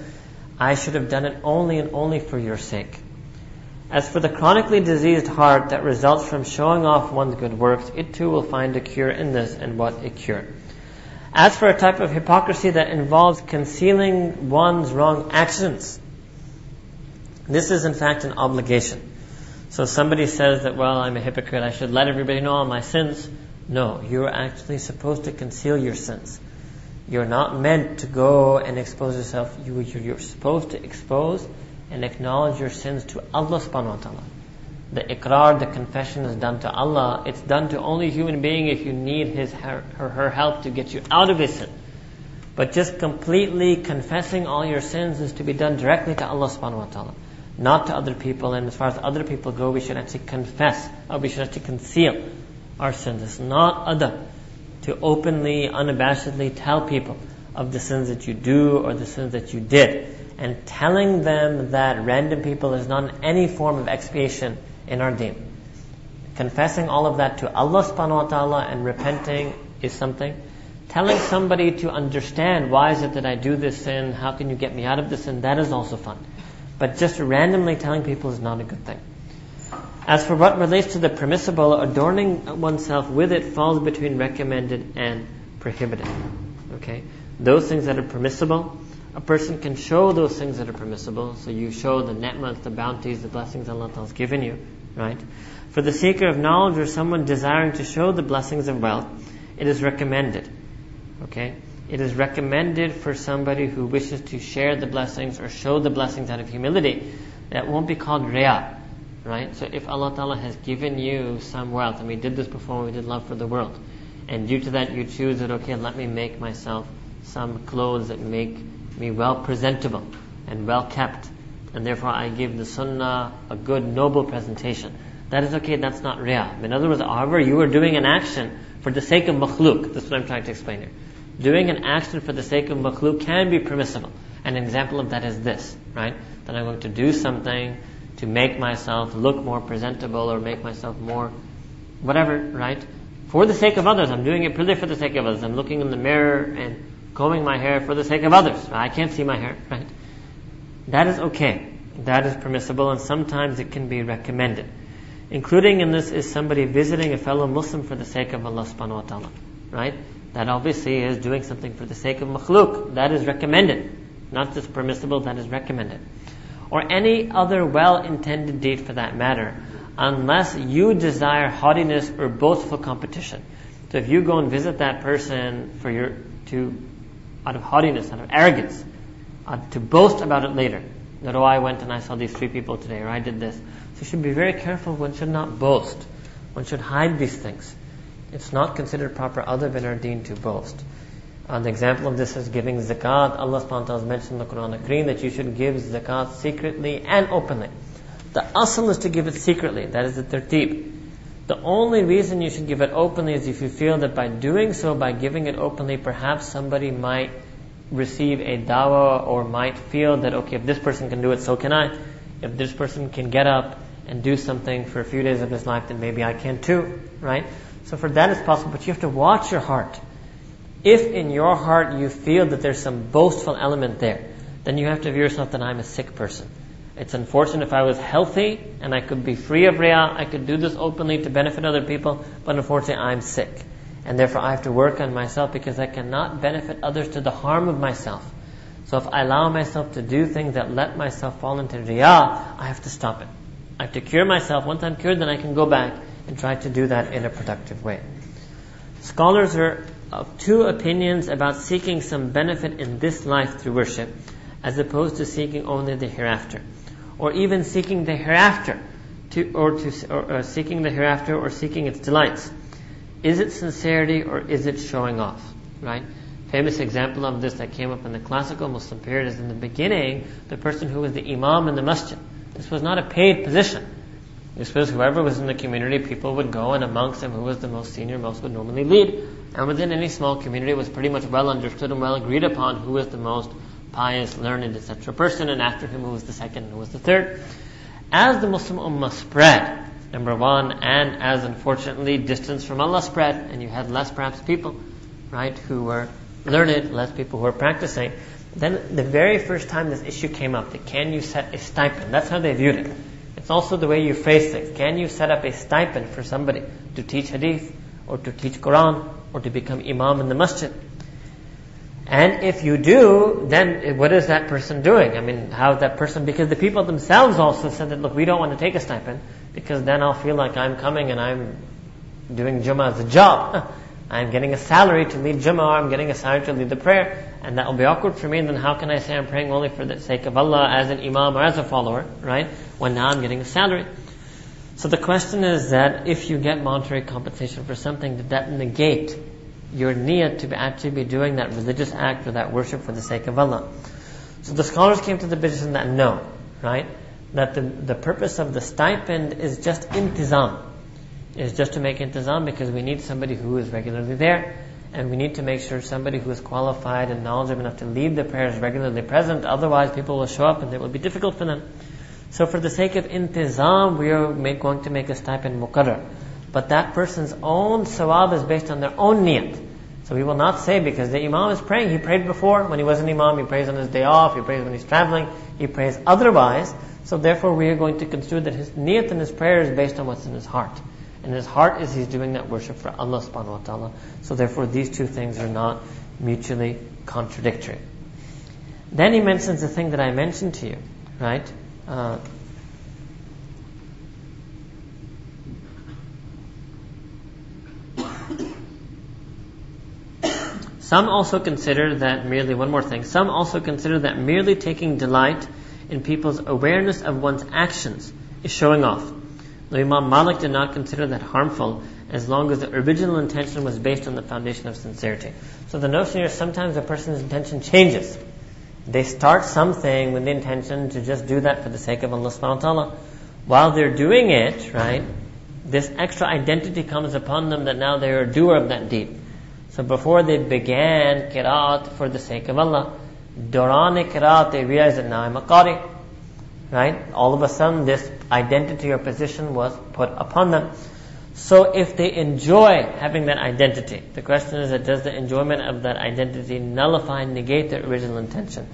I should have done it only and only for your sake. As for the chronically diseased heart that results from showing off one's good works, it too will find a cure in this, and what a cure. As for a type of hypocrisy that involves concealing one's wrong actions, this is in fact an obligation. So somebody says that, well, I'm a hypocrite, I should let everybody know all my sins. No, you're actually supposed to conceal your sins. You're not meant to go and expose yourself. You, you're supposed to expose and acknowledge your sins to Allah subhanahu wa ta'ala. The ikrar, the confession is done to Allah. It's done to only human being if you need his her, her help to get you out of his sin. But just completely confessing all your sins is to be done directly to Allah subhanahu wa ta'ala. Not to other people. And as far as other people go, we should actually confess, or we should actually conceal our sins. It's not adab to openly, unabashedly tell people of the sins that you do or the sins that you did and telling them that random people is not any form of expiation in our deen. Confessing all of that to Allah subhanahu wa ta'ala and repenting is something. Telling somebody to understand why is it that I do this sin, how can you get me out of this sin, that is also fun. But just randomly telling people is not a good thing. As for what relates to the permissible, adorning oneself with it falls between recommended and prohibited. Okay? Those things that are permissible, a person can show those things that are permissible. So you show the ni'mat, the bounties, the blessings Allah has given you, right? For the seeker of knowledge or someone desiring to show the blessings of wealth, it is recommended. Okay? It is recommended for somebody who wishes to share the blessings or show the blessings out of humility. That won't be called riyah. Right? So if Allah Ta'ala has given you some wealth, and we did this before we did love for the world, and due to that you choose that, okay, let me make myself some clothes that make me well presentable and well kept, and therefore I give the sunnah a good, noble presentation. That is okay, that's not riyah. In other words, however, you are doing an action for the sake of makhluk. That's what I'm trying to explain here. Doing an action for the sake of makhluk can be permissible. An example of that is this, right? That I'm going to do something to make myself look more presentable or make myself more whatever, right? For the sake of others. I'm doing it purely for the sake of others. I'm looking in the mirror and combing my hair for the sake of others. I can't see my hair, [laughs] right? That is okay. That is permissible and sometimes it can be recommended. Including in this is somebody visiting a fellow Muslim for the sake of Allah subhanahu wa ta'ala. Right? That obviously is doing something for the sake of makhluk. That is recommended. Not just permissible, that is recommended. Or any other well-intended deed for that matter. Unless you desire haughtiness or boastful competition. So if you go and visit that person for your, to out of haughtiness, out of arrogance, uh, to boast about it later. That, oh, I went and I saw these three people today, or I did this. So you should be very careful. One should not boast. One should hide these things. It's not considered proper other than our deen to boast. An example of this is giving zakat. Allah subhanahu wa ta'ala has mentioned in the Quran Kareem that you should give zakat secretly and openly. The asl is to give it secretly. That is the tertib. The only reason you should give it openly is if you feel that by doing so, by giving it openly, perhaps somebody might receive a dawah or might feel that, okay, if this person can do it, so can I. If this person can get up and do something for a few days of his life, then maybe I can too, right? So for that it's possible, but you have to watch your heart. If in your heart you feel that there's some boastful element there, then you have to view yourself that I'm a sick person. It's unfortunate if I was healthy and I could be free of riyah, I could do this openly to benefit other people, but unfortunately I'm sick. And therefore I have to work on myself because I cannot benefit others to the harm of myself. So if I allow myself to do things that let myself fall into riyah, I have to stop it. I have to cure myself. Once I'm cured, then I can go back and try to do that in a productive way. Scholars are of two opinions about seeking some benefit in this life through worship, as opposed to seeking only the hereafter or even seeking the hereafter, to, or, to, or, uh, seeking the hereafter or seeking its delights. Is it sincerity or is it showing off? Right? Famous example of this that came up in the classical Muslim period is in the beginning, the person who was the imam in the masjid. This was not a paid position. This was whoever was in the community, people would go, and amongst them, who was the most senior, most would normally lead. And within any small community, it was pretty much well understood and well agreed upon who was the most pious, learned, etc. person, and after him who was the second who was the third. As the Muslim Ummah spread, number one, and as unfortunately distance from Allah spread, and you had less perhaps people, right, who were learned, less people who were practicing, then the very first time this issue came up, that can you set a stipend? That's how they viewed it. Also the way you phrase things. Can you set up a stipend for somebody to teach hadith, or to teach Quran, or to become imam in the masjid? And if you do, then what is that person doing? I mean, how that person, because the people themselves also said that, look, we don't want to take a stipend, because then I'll feel like I'm coming and I'm doing Jummah as a job. [laughs] I'm getting a salary to lead Jummah, I'm getting a salary to lead the prayer, and that will be awkward for me, then how can I say I'm praying only for the sake of Allah as an imam or as a follower, right? When now I'm getting a salary. So the question is that if you get monetary compensation for something, did that negate your need to actually be doing that religious act or that worship for the sake of Allah? So the scholars came to the position that no, right? That the, the purpose of the stipend is just intizam is just to make intizam because we need somebody who is regularly there and we need to make sure somebody who is qualified and knowledgeable enough to lead the prayers regularly present. Otherwise, people will show up and it will be difficult for them. So, for the sake of intizam, we are make, going to make a stipend muqarrar. But that person's own sawab is based on their own niyat. So we will not say because the imam is praying. He prayed before when he was an imam. He prays on his day off. He prays when he's traveling. He prays otherwise. So therefore, we are going to construe that his niyat and his prayer is based on what's in his heart. And his heart is he's doing that worship for Allah subhanahu wa ta'ala. So therefore these two things are not mutually contradictory. Then he mentions the thing that I mentioned to you, right? Uh, [coughs] Some also consider that merely, one more thing, some also consider that merely taking delight in people's awareness of one's actions is showing off. Though Imam Malik did not consider that harmful as long as the original intention was based on the foundation of sincerity. So the notion here is sometimes a person's intention changes. They start something with the intention to just do that for the sake of Allah subhanahu wa ta'ala. While they're doing it, right, this extra identity comes upon them that now they're a doer of that deed. So before they began qiraat for the sake of Allah, duran qiraat they realized that now I'm a qari. Right? All of a sudden this identity or position was put upon them. So if they enjoy having that identity, the question is that does the enjoyment of that identity nullify negate the original intention?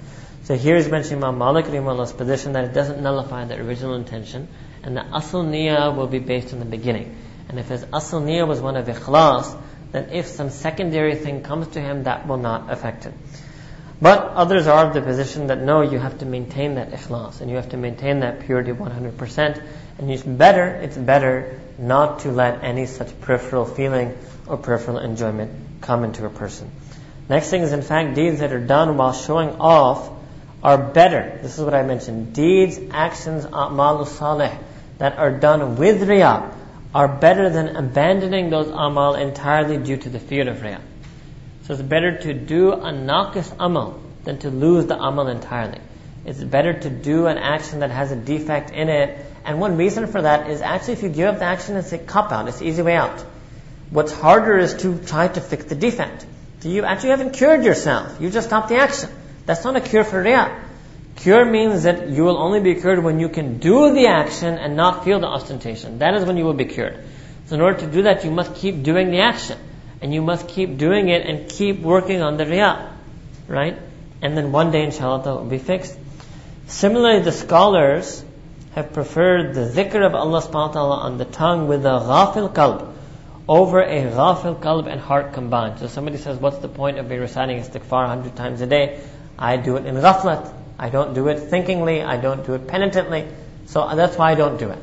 So here is mentioning Imam Malik Allah's position that it doesn't nullify the original intention, and the asl niyyah will be based on the beginning. And if his asl niyyah was one of ikhlas, then if some secondary thing comes to him, that will not affect it. But others are of the position that no, you have to maintain that ikhlas and you have to maintain that purity 100%. And it's better, it's better not to let any such peripheral feeling or peripheral enjoyment come into a person. Next thing is, in fact, deeds that are done while showing off are better. This is what I mentioned. Deeds, actions, a'malu salih that are done with riyah are better than abandoning those amal entirely due to the fear of riyah. So it's better to do a naqis amal than to lose the amal entirely. It's better to do an action that has a defect in it. And one reason for that is actually if you give up the action, it's a cop out. It's easy way out. What's harder is to try to fix the defect. So you actually haven't cured yourself. You just stopped the action. That's not a cure for riyah. Cure means that you will only be cured when you can do the action and not feel the ostentation. That is when you will be cured. So in order to do that, you must keep doing the action and you must keep doing it and keep working on the riyah, right? And then one day, inshallah, that will be fixed. Similarly, the scholars have preferred the zikr of Allah subhanahu wa ta'ala on the tongue with a ghafil qalb over a ghafil qalb and heart combined. So somebody says, what's the point of me reciting istighfar a hundred times a day? I do it in ghaflat. I don't do it thinkingly. I don't do it penitently. So that's why I don't do it.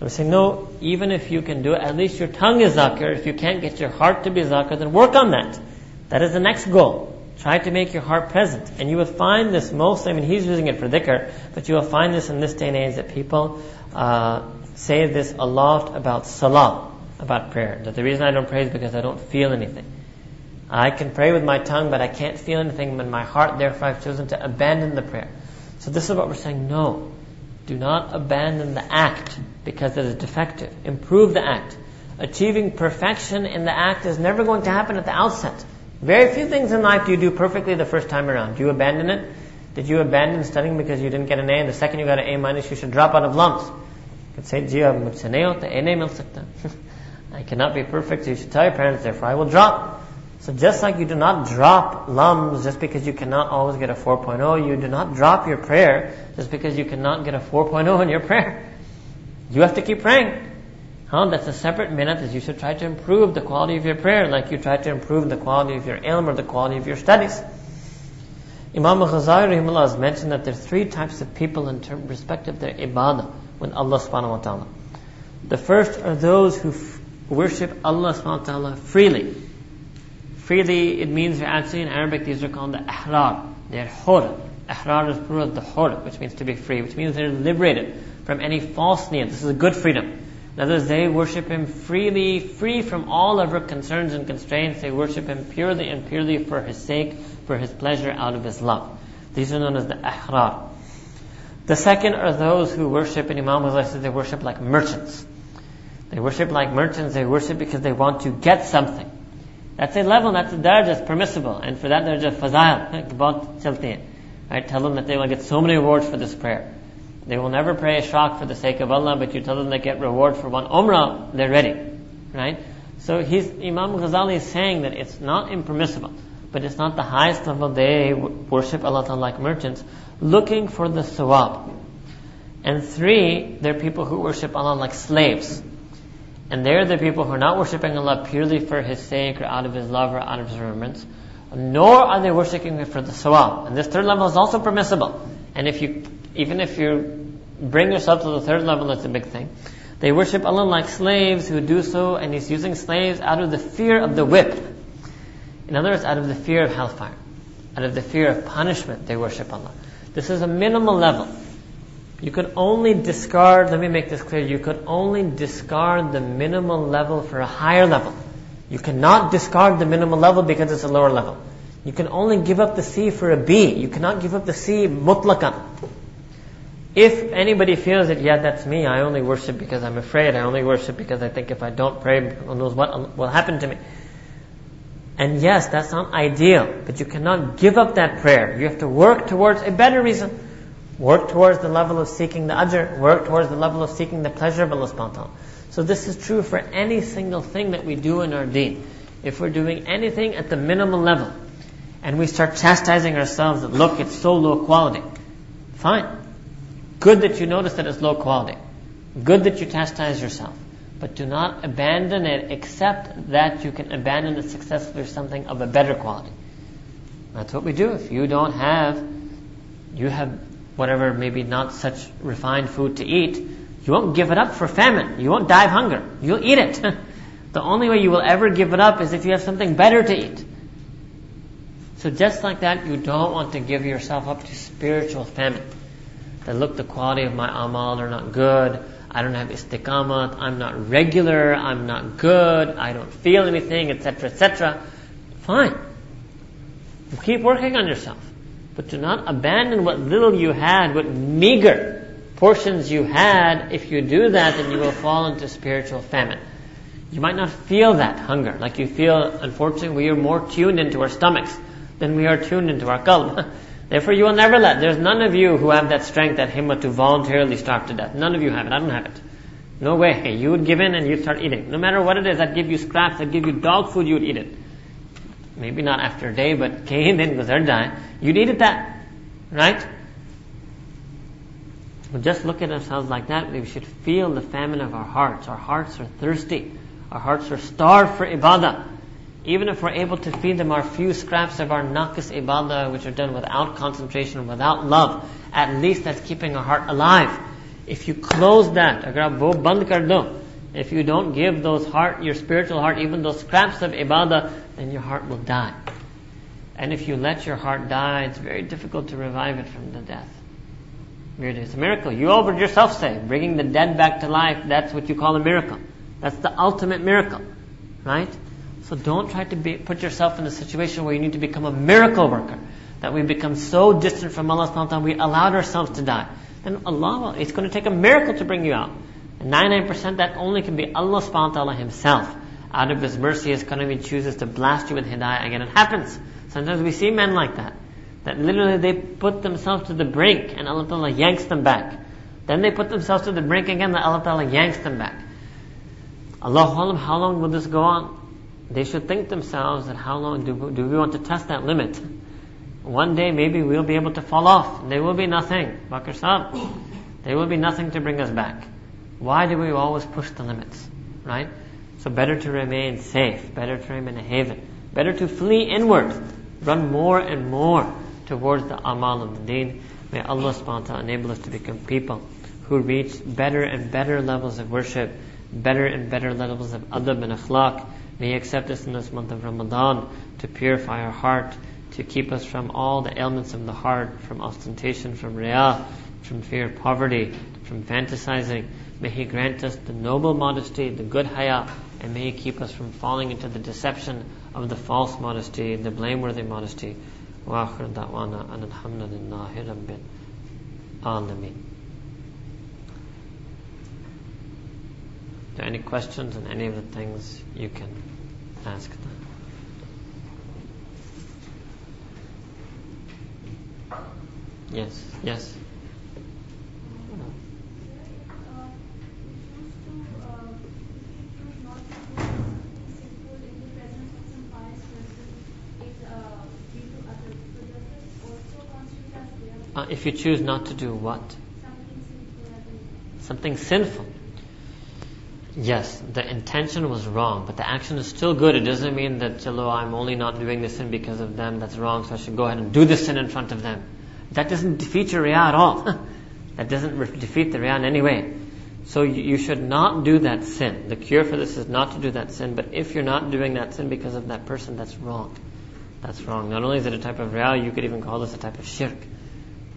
So we say, no, even if you can do it, at least your tongue is zakir. If you can't get your heart to be zakir, then work on that. That is the next goal. Try to make your heart present. And you will find this most, I mean, he's using it for dhikr, but you will find this in this day and age that people uh, say this a lot about salah, about prayer. That the reason I don't pray is because I don't feel anything. I can pray with my tongue, but I can't feel anything in my heart, therefore I've chosen to abandon the prayer. So this is what we're saying, no. Do not abandon the act because it is defective. Improve the act. Achieving perfection in the act is never going to happen at the outset. Very few things in life do you do perfectly the first time around. Do you abandon it? Did you abandon studying because you didn't get an A and the second you got an A minus you should drop out of LUMS? You could say. [laughs] I cannot be perfect, so you should tell your parents, therefore I will drop. So just like you do not drop LUMS just because you cannot always get a 4.0, you do not drop your prayer just because you cannot get a 4.0 in your prayer. You have to keep praying. Huh? That's a separate minute that you should try to improve the quality of your prayer like you try to improve the quality of your ilm or the quality of your studies. Imam Ghazali has mentioned that there are three types of people in respect of their ibadah with Allah subhanahu wa ta'ala. The first are those who f- worship Allah subhanahu wa ta'ala freely. Freely, it means actually in Arabic these are called the ahrar. They're hur. Ahrar is plural of the hur, which means to be free, which means they're liberated from any false niyat. This is a good freedom. In other words, they worship Him freely, free from all of our concerns and constraints. They worship Him purely and purely for His sake, for His pleasure, out of His love. These are known as the ahrar. The second are those who worship, and Imam Ghazali they worship like merchants. They worship like merchants, they worship because they want to get something. That's a level, that's a darajah, it's permissible. And for that darajah, fazail, Right? Tell them that they will get so many rewards for this prayer. They will never pray ishraq for the sake of Allah, but you tell them they get reward for one umrah, they're ready. Right? So he's, Imam Ghazali is saying that it's not impermissible, but it's not the highest level. They worship Allah Ta'ala like merchants, looking for the sawab. And three, they're people who worship Allah like slaves. And they're the people who are not worshipping Allah purely for His sake or out of His love or out of His remembrance, nor are they worshipping Him for the sawab. And this third level is also permissible. And if you, even if you bring yourself to the third level, that's a big thing. They worship Allah like slaves who do so, and He's using slaves out of the fear of the whip. In other words, out of the fear of hellfire, out of the fear of punishment, they worship Allah. This is a minimal level. You could only discard, let me make this clear, you could only discard the minimal level for a higher level. You cannot discard the minimal level because it's a lower level. You can only give up the C for a B. You cannot give up the C mutlaqan. If anybody feels that, yeah, that's me, I only worship because I'm afraid, I only worship because I think if I don't pray, who knows what will happen to me. And yes, that's not ideal, but you cannot give up that prayer. You have to work towards a better reason. Work towards the level of seeking the ajr. Work towards the level of seeking the pleasure of Allah subhanahu wa. So this is true for any single thing that we do in our deen. If we're doing anything at the minimal level, and we start chastising ourselves that look, it's so low quality. Fine. Good that you notice that it's low quality. Good that you chastise yourself. But do not abandon it except that you can abandon it successfully for something of a better quality. That's what we do. If you don't have, you have whatever maybe not such refined food to eat, you won't give it up for famine. You won't die of hunger. You'll eat it. [laughs] the only way you will ever give it up is if you have something better to eat. So just like that, you don't want to give yourself up to spiritual famine. That look, the quality of my amal are not good. I don't have istiqamat. I'm not regular. I'm not good. I don't feel anything, etc., etc. Fine. Keep working on yourself. But do not abandon what little you had, what meager portions you had. If you do that, then you will fall into spiritual famine. You might not feel that hunger, like you feel, unfortunately, we are more tuned into our stomachs than we are tuned into our qalb. [laughs] Therefore, you will never let, there's none of you who have that strength, that himma to voluntarily starve to death. None of you have it. I don't have it. No way. You would give in and you'd start eating. No matter what it is, I'd give you scraps, I'd give you dog food, you would eat it maybe not after a day, but kahin din guzar jaye, eat it that, right? But just look at ourselves like that, we should feel the famine of our hearts. Our hearts are thirsty. Our hearts are starved for ibadah. Even if we're able to feed them our few scraps of our naqis ibadah, which are done without concentration, without love, at least that's keeping our heart alive. If you close that, agar wo band kar do, if you don't give those heart, your spiritual heart, even those scraps of ibadah, then your heart will die. And if you let your heart die, it's very difficult to revive it from the death. It's a miracle. You over yourself say, bringing the dead back to life, that's what you call a miracle. That's the ultimate miracle. Right? So don't try to be, put yourself in a situation where you need to become a miracle worker. That we become so distant from Allah subhanahu wa ta'ala, we allowed ourselves to die. Then Allah, it's going to take a miracle to bring you out. 99% that only can be Allah subhanahu wa ta'ala Himself. Out of His mercy, His He chooses to blast you with hidayah. Again, it happens. Sometimes we see men like that. That literally they put themselves to the brink and Allah Ta'ala yanks them back. Then they put themselves to the brink again, and Allah Ta'ala yanks them back. Allah how long will this go on? They should think themselves that how long do, do we want to test that limit? One day maybe we'll be able to fall off. There will be nothing. Bakr Saab. There will be nothing to bring us back. Why do we always push the limits? Right? So better to remain safe, better to remain in a haven, better to flee inward, run more and more towards the amal of the deen. May Allah subhanahu wa ta'ala enable us to become people who reach better and better levels of worship, better and better levels of adab and akhlaq. May He accept us in this month of Ramadan to purify our heart, to keep us from all the ailments of the heart, from ostentation, from riyah, from fear of poverty, from fantasizing. May He grant us the noble modesty, the good haya, and may He keep us from falling into the deception of the false modesty, the blameworthy modesty. وآخر دعوانا أن الحمد لله رب العالمين. Are there any questions on any of the things you can ask them? Yes, yes. If you choose not to do what? Something sinful. Yes, the intention was wrong, but the action is still good. It doesn't mean that, chalo, I'm only not doing this sin because of them, that's wrong, so I should go ahead and do this sin in front of them. That doesn't defeat your riyah at all. [laughs] that doesn't re- defeat the riyah in any way. So you, you should not do that sin. The cure for this is not to do that sin, but if you're not doing that sin because of that person, that's wrong. That's wrong. Not only is it a type of riyah, you could even call this a type of shirk.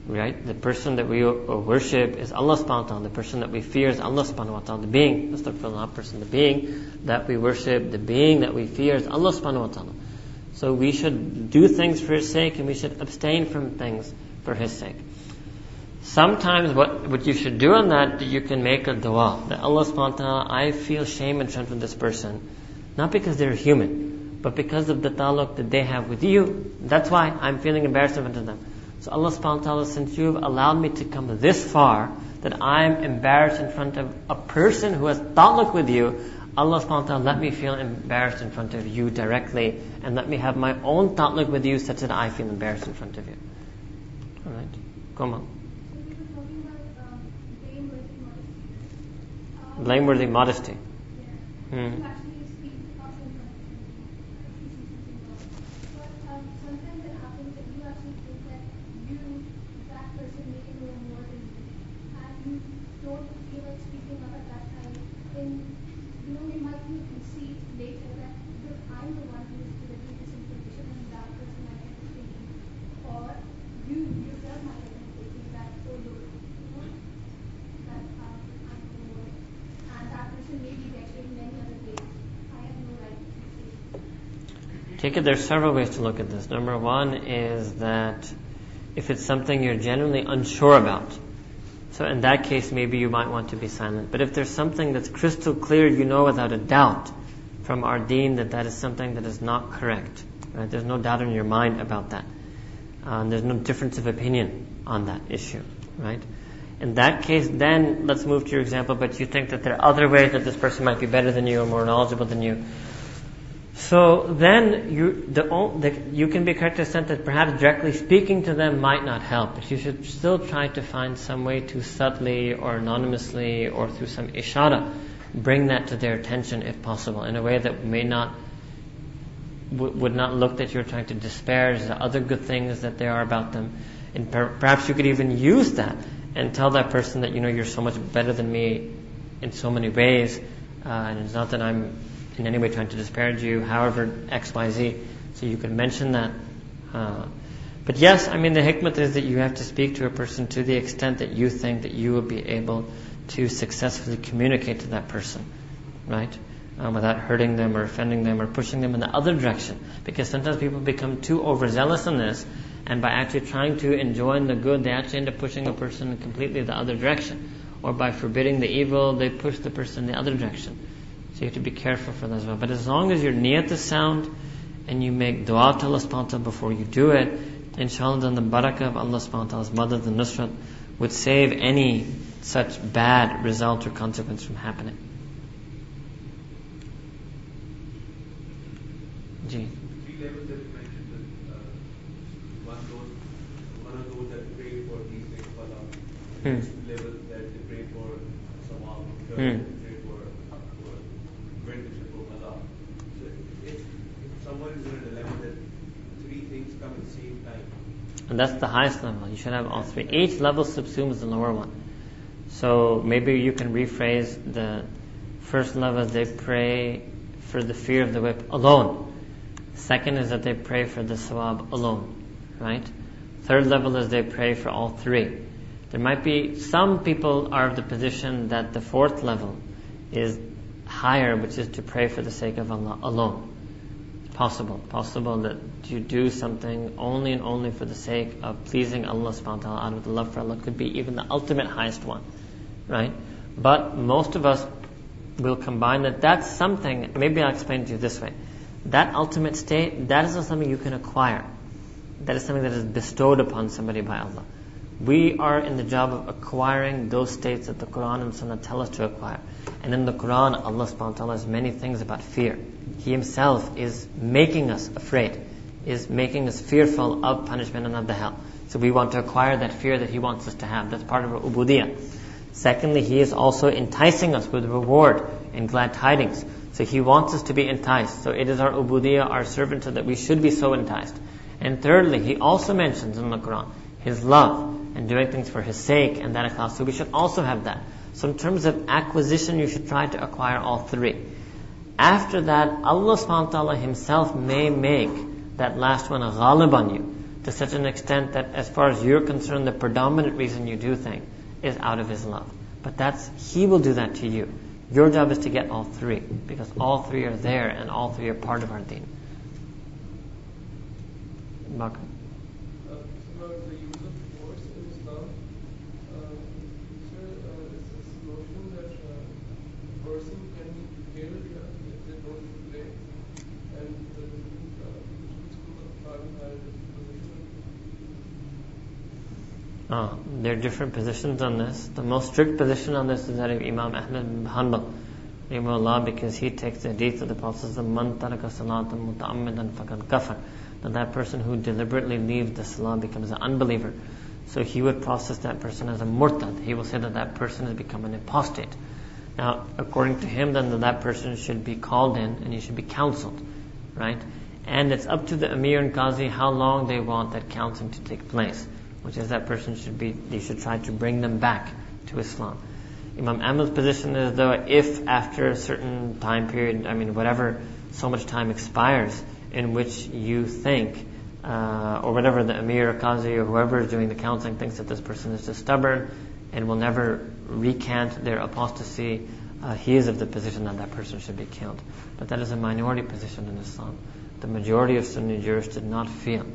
Right? The person that we worship is Allah subhanahu wa ta'ala. The person that we fear is Allah subhanahu wa ta'ala. The being, astaghfirullah, person, the being that we worship, the being that we fear is Allah subhanahu wa ta'ala. So we should do things for His sake and we should abstain from things for His sake. Sometimes what, what you should do on that, you can make a dua. That Allah subhanahu wa ta'ala, I feel shame in front of this person. Not because they're human, but because of the ta'alluq that they have with you. That's why I'm feeling embarrassed in front of them. So Allah subhanahu wa ta'ala, since you've allowed me to come this far, that I'm embarrassed in front of a person who has ta'alluq with you, Allah subhanahu wa ta'ala, let me feel embarrassed in front of you directly, and let me have my own ta'alluq with you such that I feel embarrassed in front of you. Alright? Come on. Blameworthy modesty. Hmm. Take it, there's several ways to look at this. Number one is that if it's something you're genuinely unsure about, so in that case, maybe you might want to be silent. But if there's something that's crystal clear, you know without a doubt from our deen that that is something that is not correct. Right? There's no doubt in your mind about that. Uh, there's no difference of opinion on that issue. Right? In that case, then let's move to your example. But you think that there are other ways that this person might be better than you or more knowledgeable than you. So then you, the, the, you can be extent that perhaps directly speaking to them might not help, but you should still try to find some way to subtly or anonymously or through some ishara bring that to their attention if possible in a way that may not w- would not look that you're trying to disparage the other good things that there are about them. And per- perhaps you could even use that and tell that person that you know you're so much better than me in so many ways, uh, and it's not that I'm in any way trying to disparage you, however, X, Y, Z. So you can mention that. Uh, but yes, I mean, the hikmah is that you have to speak to a person to the extent that you think that you will be able to successfully communicate to that person, right? Um, without hurting them or offending them or pushing them in the other direction. Because sometimes people become too overzealous in this, and by actually trying to enjoin the good, they actually end up pushing a person completely the other direction. Or by forbidding the evil, they push the person in the other direction. You have to be careful for that as well. But as long as your niyat is sound and you make dua to Allah subhanahu before you do it, inshallah then the barakah of Allah subhanahu wa ta'ala's mother, the Nusrat, would save any such bad result or consequence from happening. Ji. Three hmm. levels that you mentioned, that, uh, one those, one of those that pray for these things, Allah. Hmm. Next level that they pray for Sawab, third Hmm. they pray for, for benediction from Allah. So if, if someone is in a dilemma that three things come at the same time, And that's the highest level. You should have all three. Each level subsumes the lower one. So maybe you can rephrase the first level they pray for the fear of the whip alone. Second is that they pray for the sawab alone, right? Third level is they pray for all three. There might be some people are of the position that the fourth level is higher, which is to pray for the sake of Allah alone. Possible, possible that you do something only and only for the sake of pleasing Allah subhanahu wa ta'ala out of the love for Allah could be even the ultimate highest one, right? But most of us will combine that. That's something, maybe I'll explain to you this way. That ultimate state, that is not something you can acquire. That is something that is bestowed upon somebody by Allah. We are in the job of acquiring those states that the Quran and Sunnah tell us to acquire. And in the Quran, Allah subhanahu wa ta'ala has many things about fear. He Himself is making us afraid, is making us fearful of punishment and of the hell. So we want to acquire that fear that He wants us to have. That's part of our ubudiyah. Secondly, He is also enticing us with reward and glad tidings. So He wants us to be enticed. So it is our ubudiyah, our servanthood, that we should be so enticed. And thirdly, He also mentions in the Quran His love and doing things for His sake and that ikhlas. So we should also have that. So in terms of acquisition, you should try to acquire all three. After that, Allah subhanahu Himself may make that last one a ghalib on you to such an extent that as far as you're concerned, the predominant reason you do things is out of His love. But that's, He will do that to you. Your job is to get all three, because all three are there and all three are part of our deen. Bakr. Uh, about the use of force in Islam. Uh, sir, uh, is this notion that uh, a person can be killed uh, if they don't pray, and the different, uh, different schools of thought have different position. Uh, there are different positions on this. The most strict position on this is that of Imam Ahmad bin Hanbal, rahimahullah, because he takes the hadith of the Prophet "Man taraka salatan muta'ammidan faqad kafar." That that person who deliberately leaves the salah becomes an unbeliever. So he would process that person as a murtad. He will say that that person has become an apostate. Now, according to him, then that person should be called in and he should be counseled, right? And it's up to the Amir and Qazi how long they want that counseling to take place, which is that person should be, they should try to bring them back to Islam. Imam Ahmad's position is though if after a certain time period, I mean whatever, so much time expires in which you think, uh, or whatever the Amir or Qazi or whoever is doing the counseling thinks that this person is just stubborn and will never recant their apostasy, uh, he is of the position that that person should be killed. But that is a minority position in Islam. The majority of Sunni jurists did not feel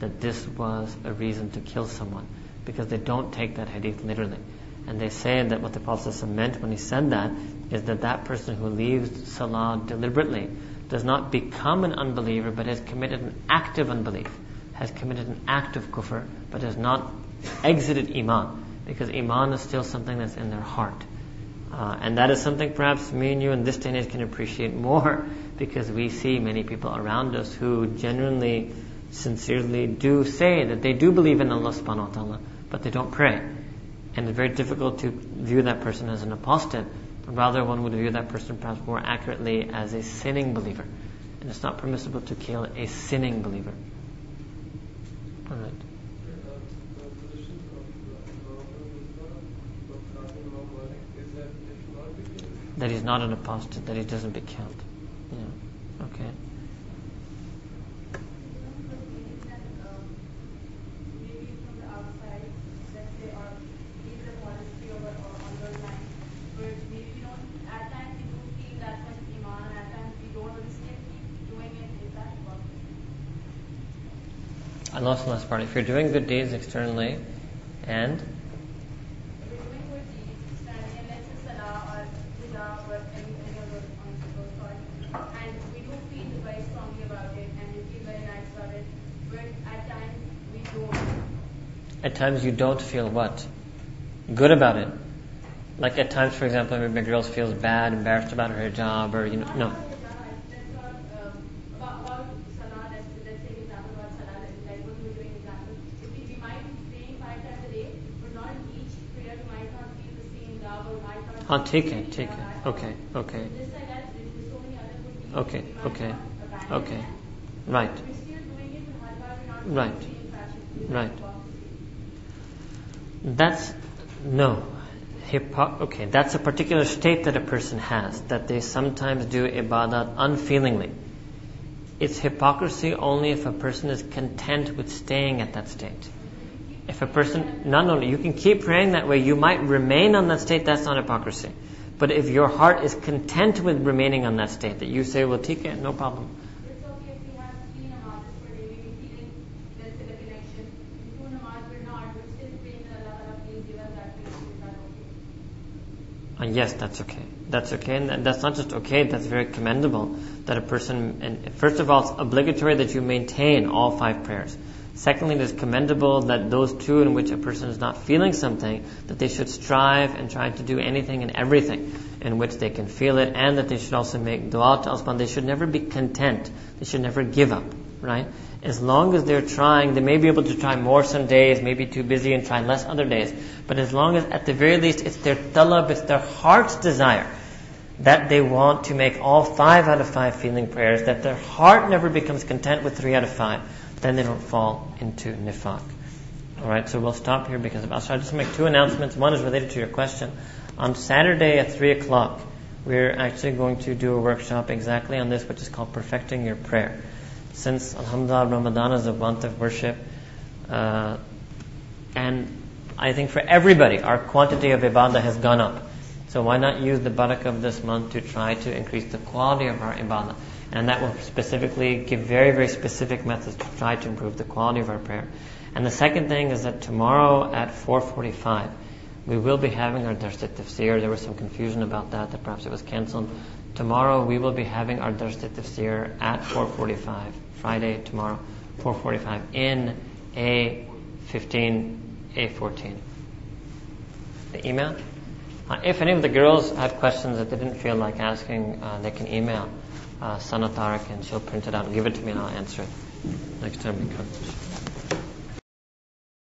that this was a reason to kill someone because they don't take that hadith literally. And they say that what the Prophet meant when he said that is that that person who leaves salah deliberately does not become an unbeliever but has committed an act of unbelief, has committed an act of kufr, but has not exited iman because iman is still something that's in their heart. Uh, and that is something perhaps me and you in this day and age can appreciate more [laughs] because we see many people around us who genuinely, sincerely do say that they do believe in Allah subhanahu wa ta'ala, but they don't pray. And it's very difficult to view that person as an apostate. But rather, one would view that person perhaps more accurately as a sinning believer. And it's not permissible to kill a sinning believer. All right. The position of Imam Abu Hanifa, of Imam Malik, is that they should not. That he's not an apostate, that he doesn't be killed. Yeah. Okay. maybe from the outside, let's say, or maybe the policy or, or on those lines, but maybe we don't, at times we do feel that much iman, and at times we don't, but we still keep doing it. Is that possible? I lost the last part. If you're doing good deeds externally, and If we're doing good deeds, standing in, let's say, salah or hijab or any, any of those, on those parts, and we do feel very strongly about it, and we feel very nice about it, but at times we do At times you don't feel what? Good about it. Like at times, for example, maybe a girl feels bad, embarrassed about her job, or you know, no. That's not um, about, about salah. Let's, let's take example about salah. Like what we were doing example. If we, we might be praying five times a day, but not in each prayer we might not feel the same love or might not. I'll take feel it, the take same, it. uh, Okay, okay, Just like that, there's so many other good deeds. Okay, we might okay, not abandon okay. them. right. We're still doing it, but however, we're not Right. doing it in fashion. We Right. have to walk the same. That's no. Hypo- okay, that's a particular state that a person has, that they sometimes do ibadat unfeelingly. It's hypocrisy only if a person is content with staying at that state. If a person, no, no, no, you can keep praying that way, you might remain on that state, that's not hypocrisy. But if your heart is content with remaining on that state, that you say, well, take it, no problem. It's okay if we have three namazes per day, maybe feeling, let's say, the connection. In two namaz, we're not, we're still praying that Allah Ta'ala please give us that connection. Is that okay? Uh, yes, that's okay. That's okay, and that's not just okay. That's very commendable that a person. And first of all, it's obligatory that you maintain all five prayers. Secondly, it is commendable that those two in which a person is not feeling something, that they should strive and try to do anything and everything in which they can feel it, and that they should also make dua to Allah. They should never be content. They should never give up. Right? As long as they're trying, they may be able to try more some days, maybe too busy and try less other days. But as long as, at the very least, it's their talab, it's their heart's desire that they want to make all five out of five feeling prayers, that their heart never becomes content with three out of five, then they don't fall into nifaq. Alright, so we'll stop here because of Asr. I'll just make two announcements. One is related to your question. On Saturday at 3 o'clock, we're actually going to do a workshop exactly on this, which is called Perfecting Your Prayer. Since, Alhamdulillah, Ramadan is a month of worship, uh, and I think for everybody, our quantity of ibadah has gone up. So why not use the barakah of this month to try to increase the quality of our ibadah? And that will specifically give very, very specific methods to try to improve the quality of our prayer. And the second thing is that tomorrow at 4.45, we will be having our Dars Tafsir. There was some confusion about that, that perhaps it was cancelled. Tomorrow we will be having our Dars Tafsir at 4.45, Friday, tomorrow, 4.45, in A15, A14. The email? Uh, if any of the girls have questions that they didn't feel like asking, uh, they can email uh, Sana and she'll print it out and give it to me and I'll answer it next time we come.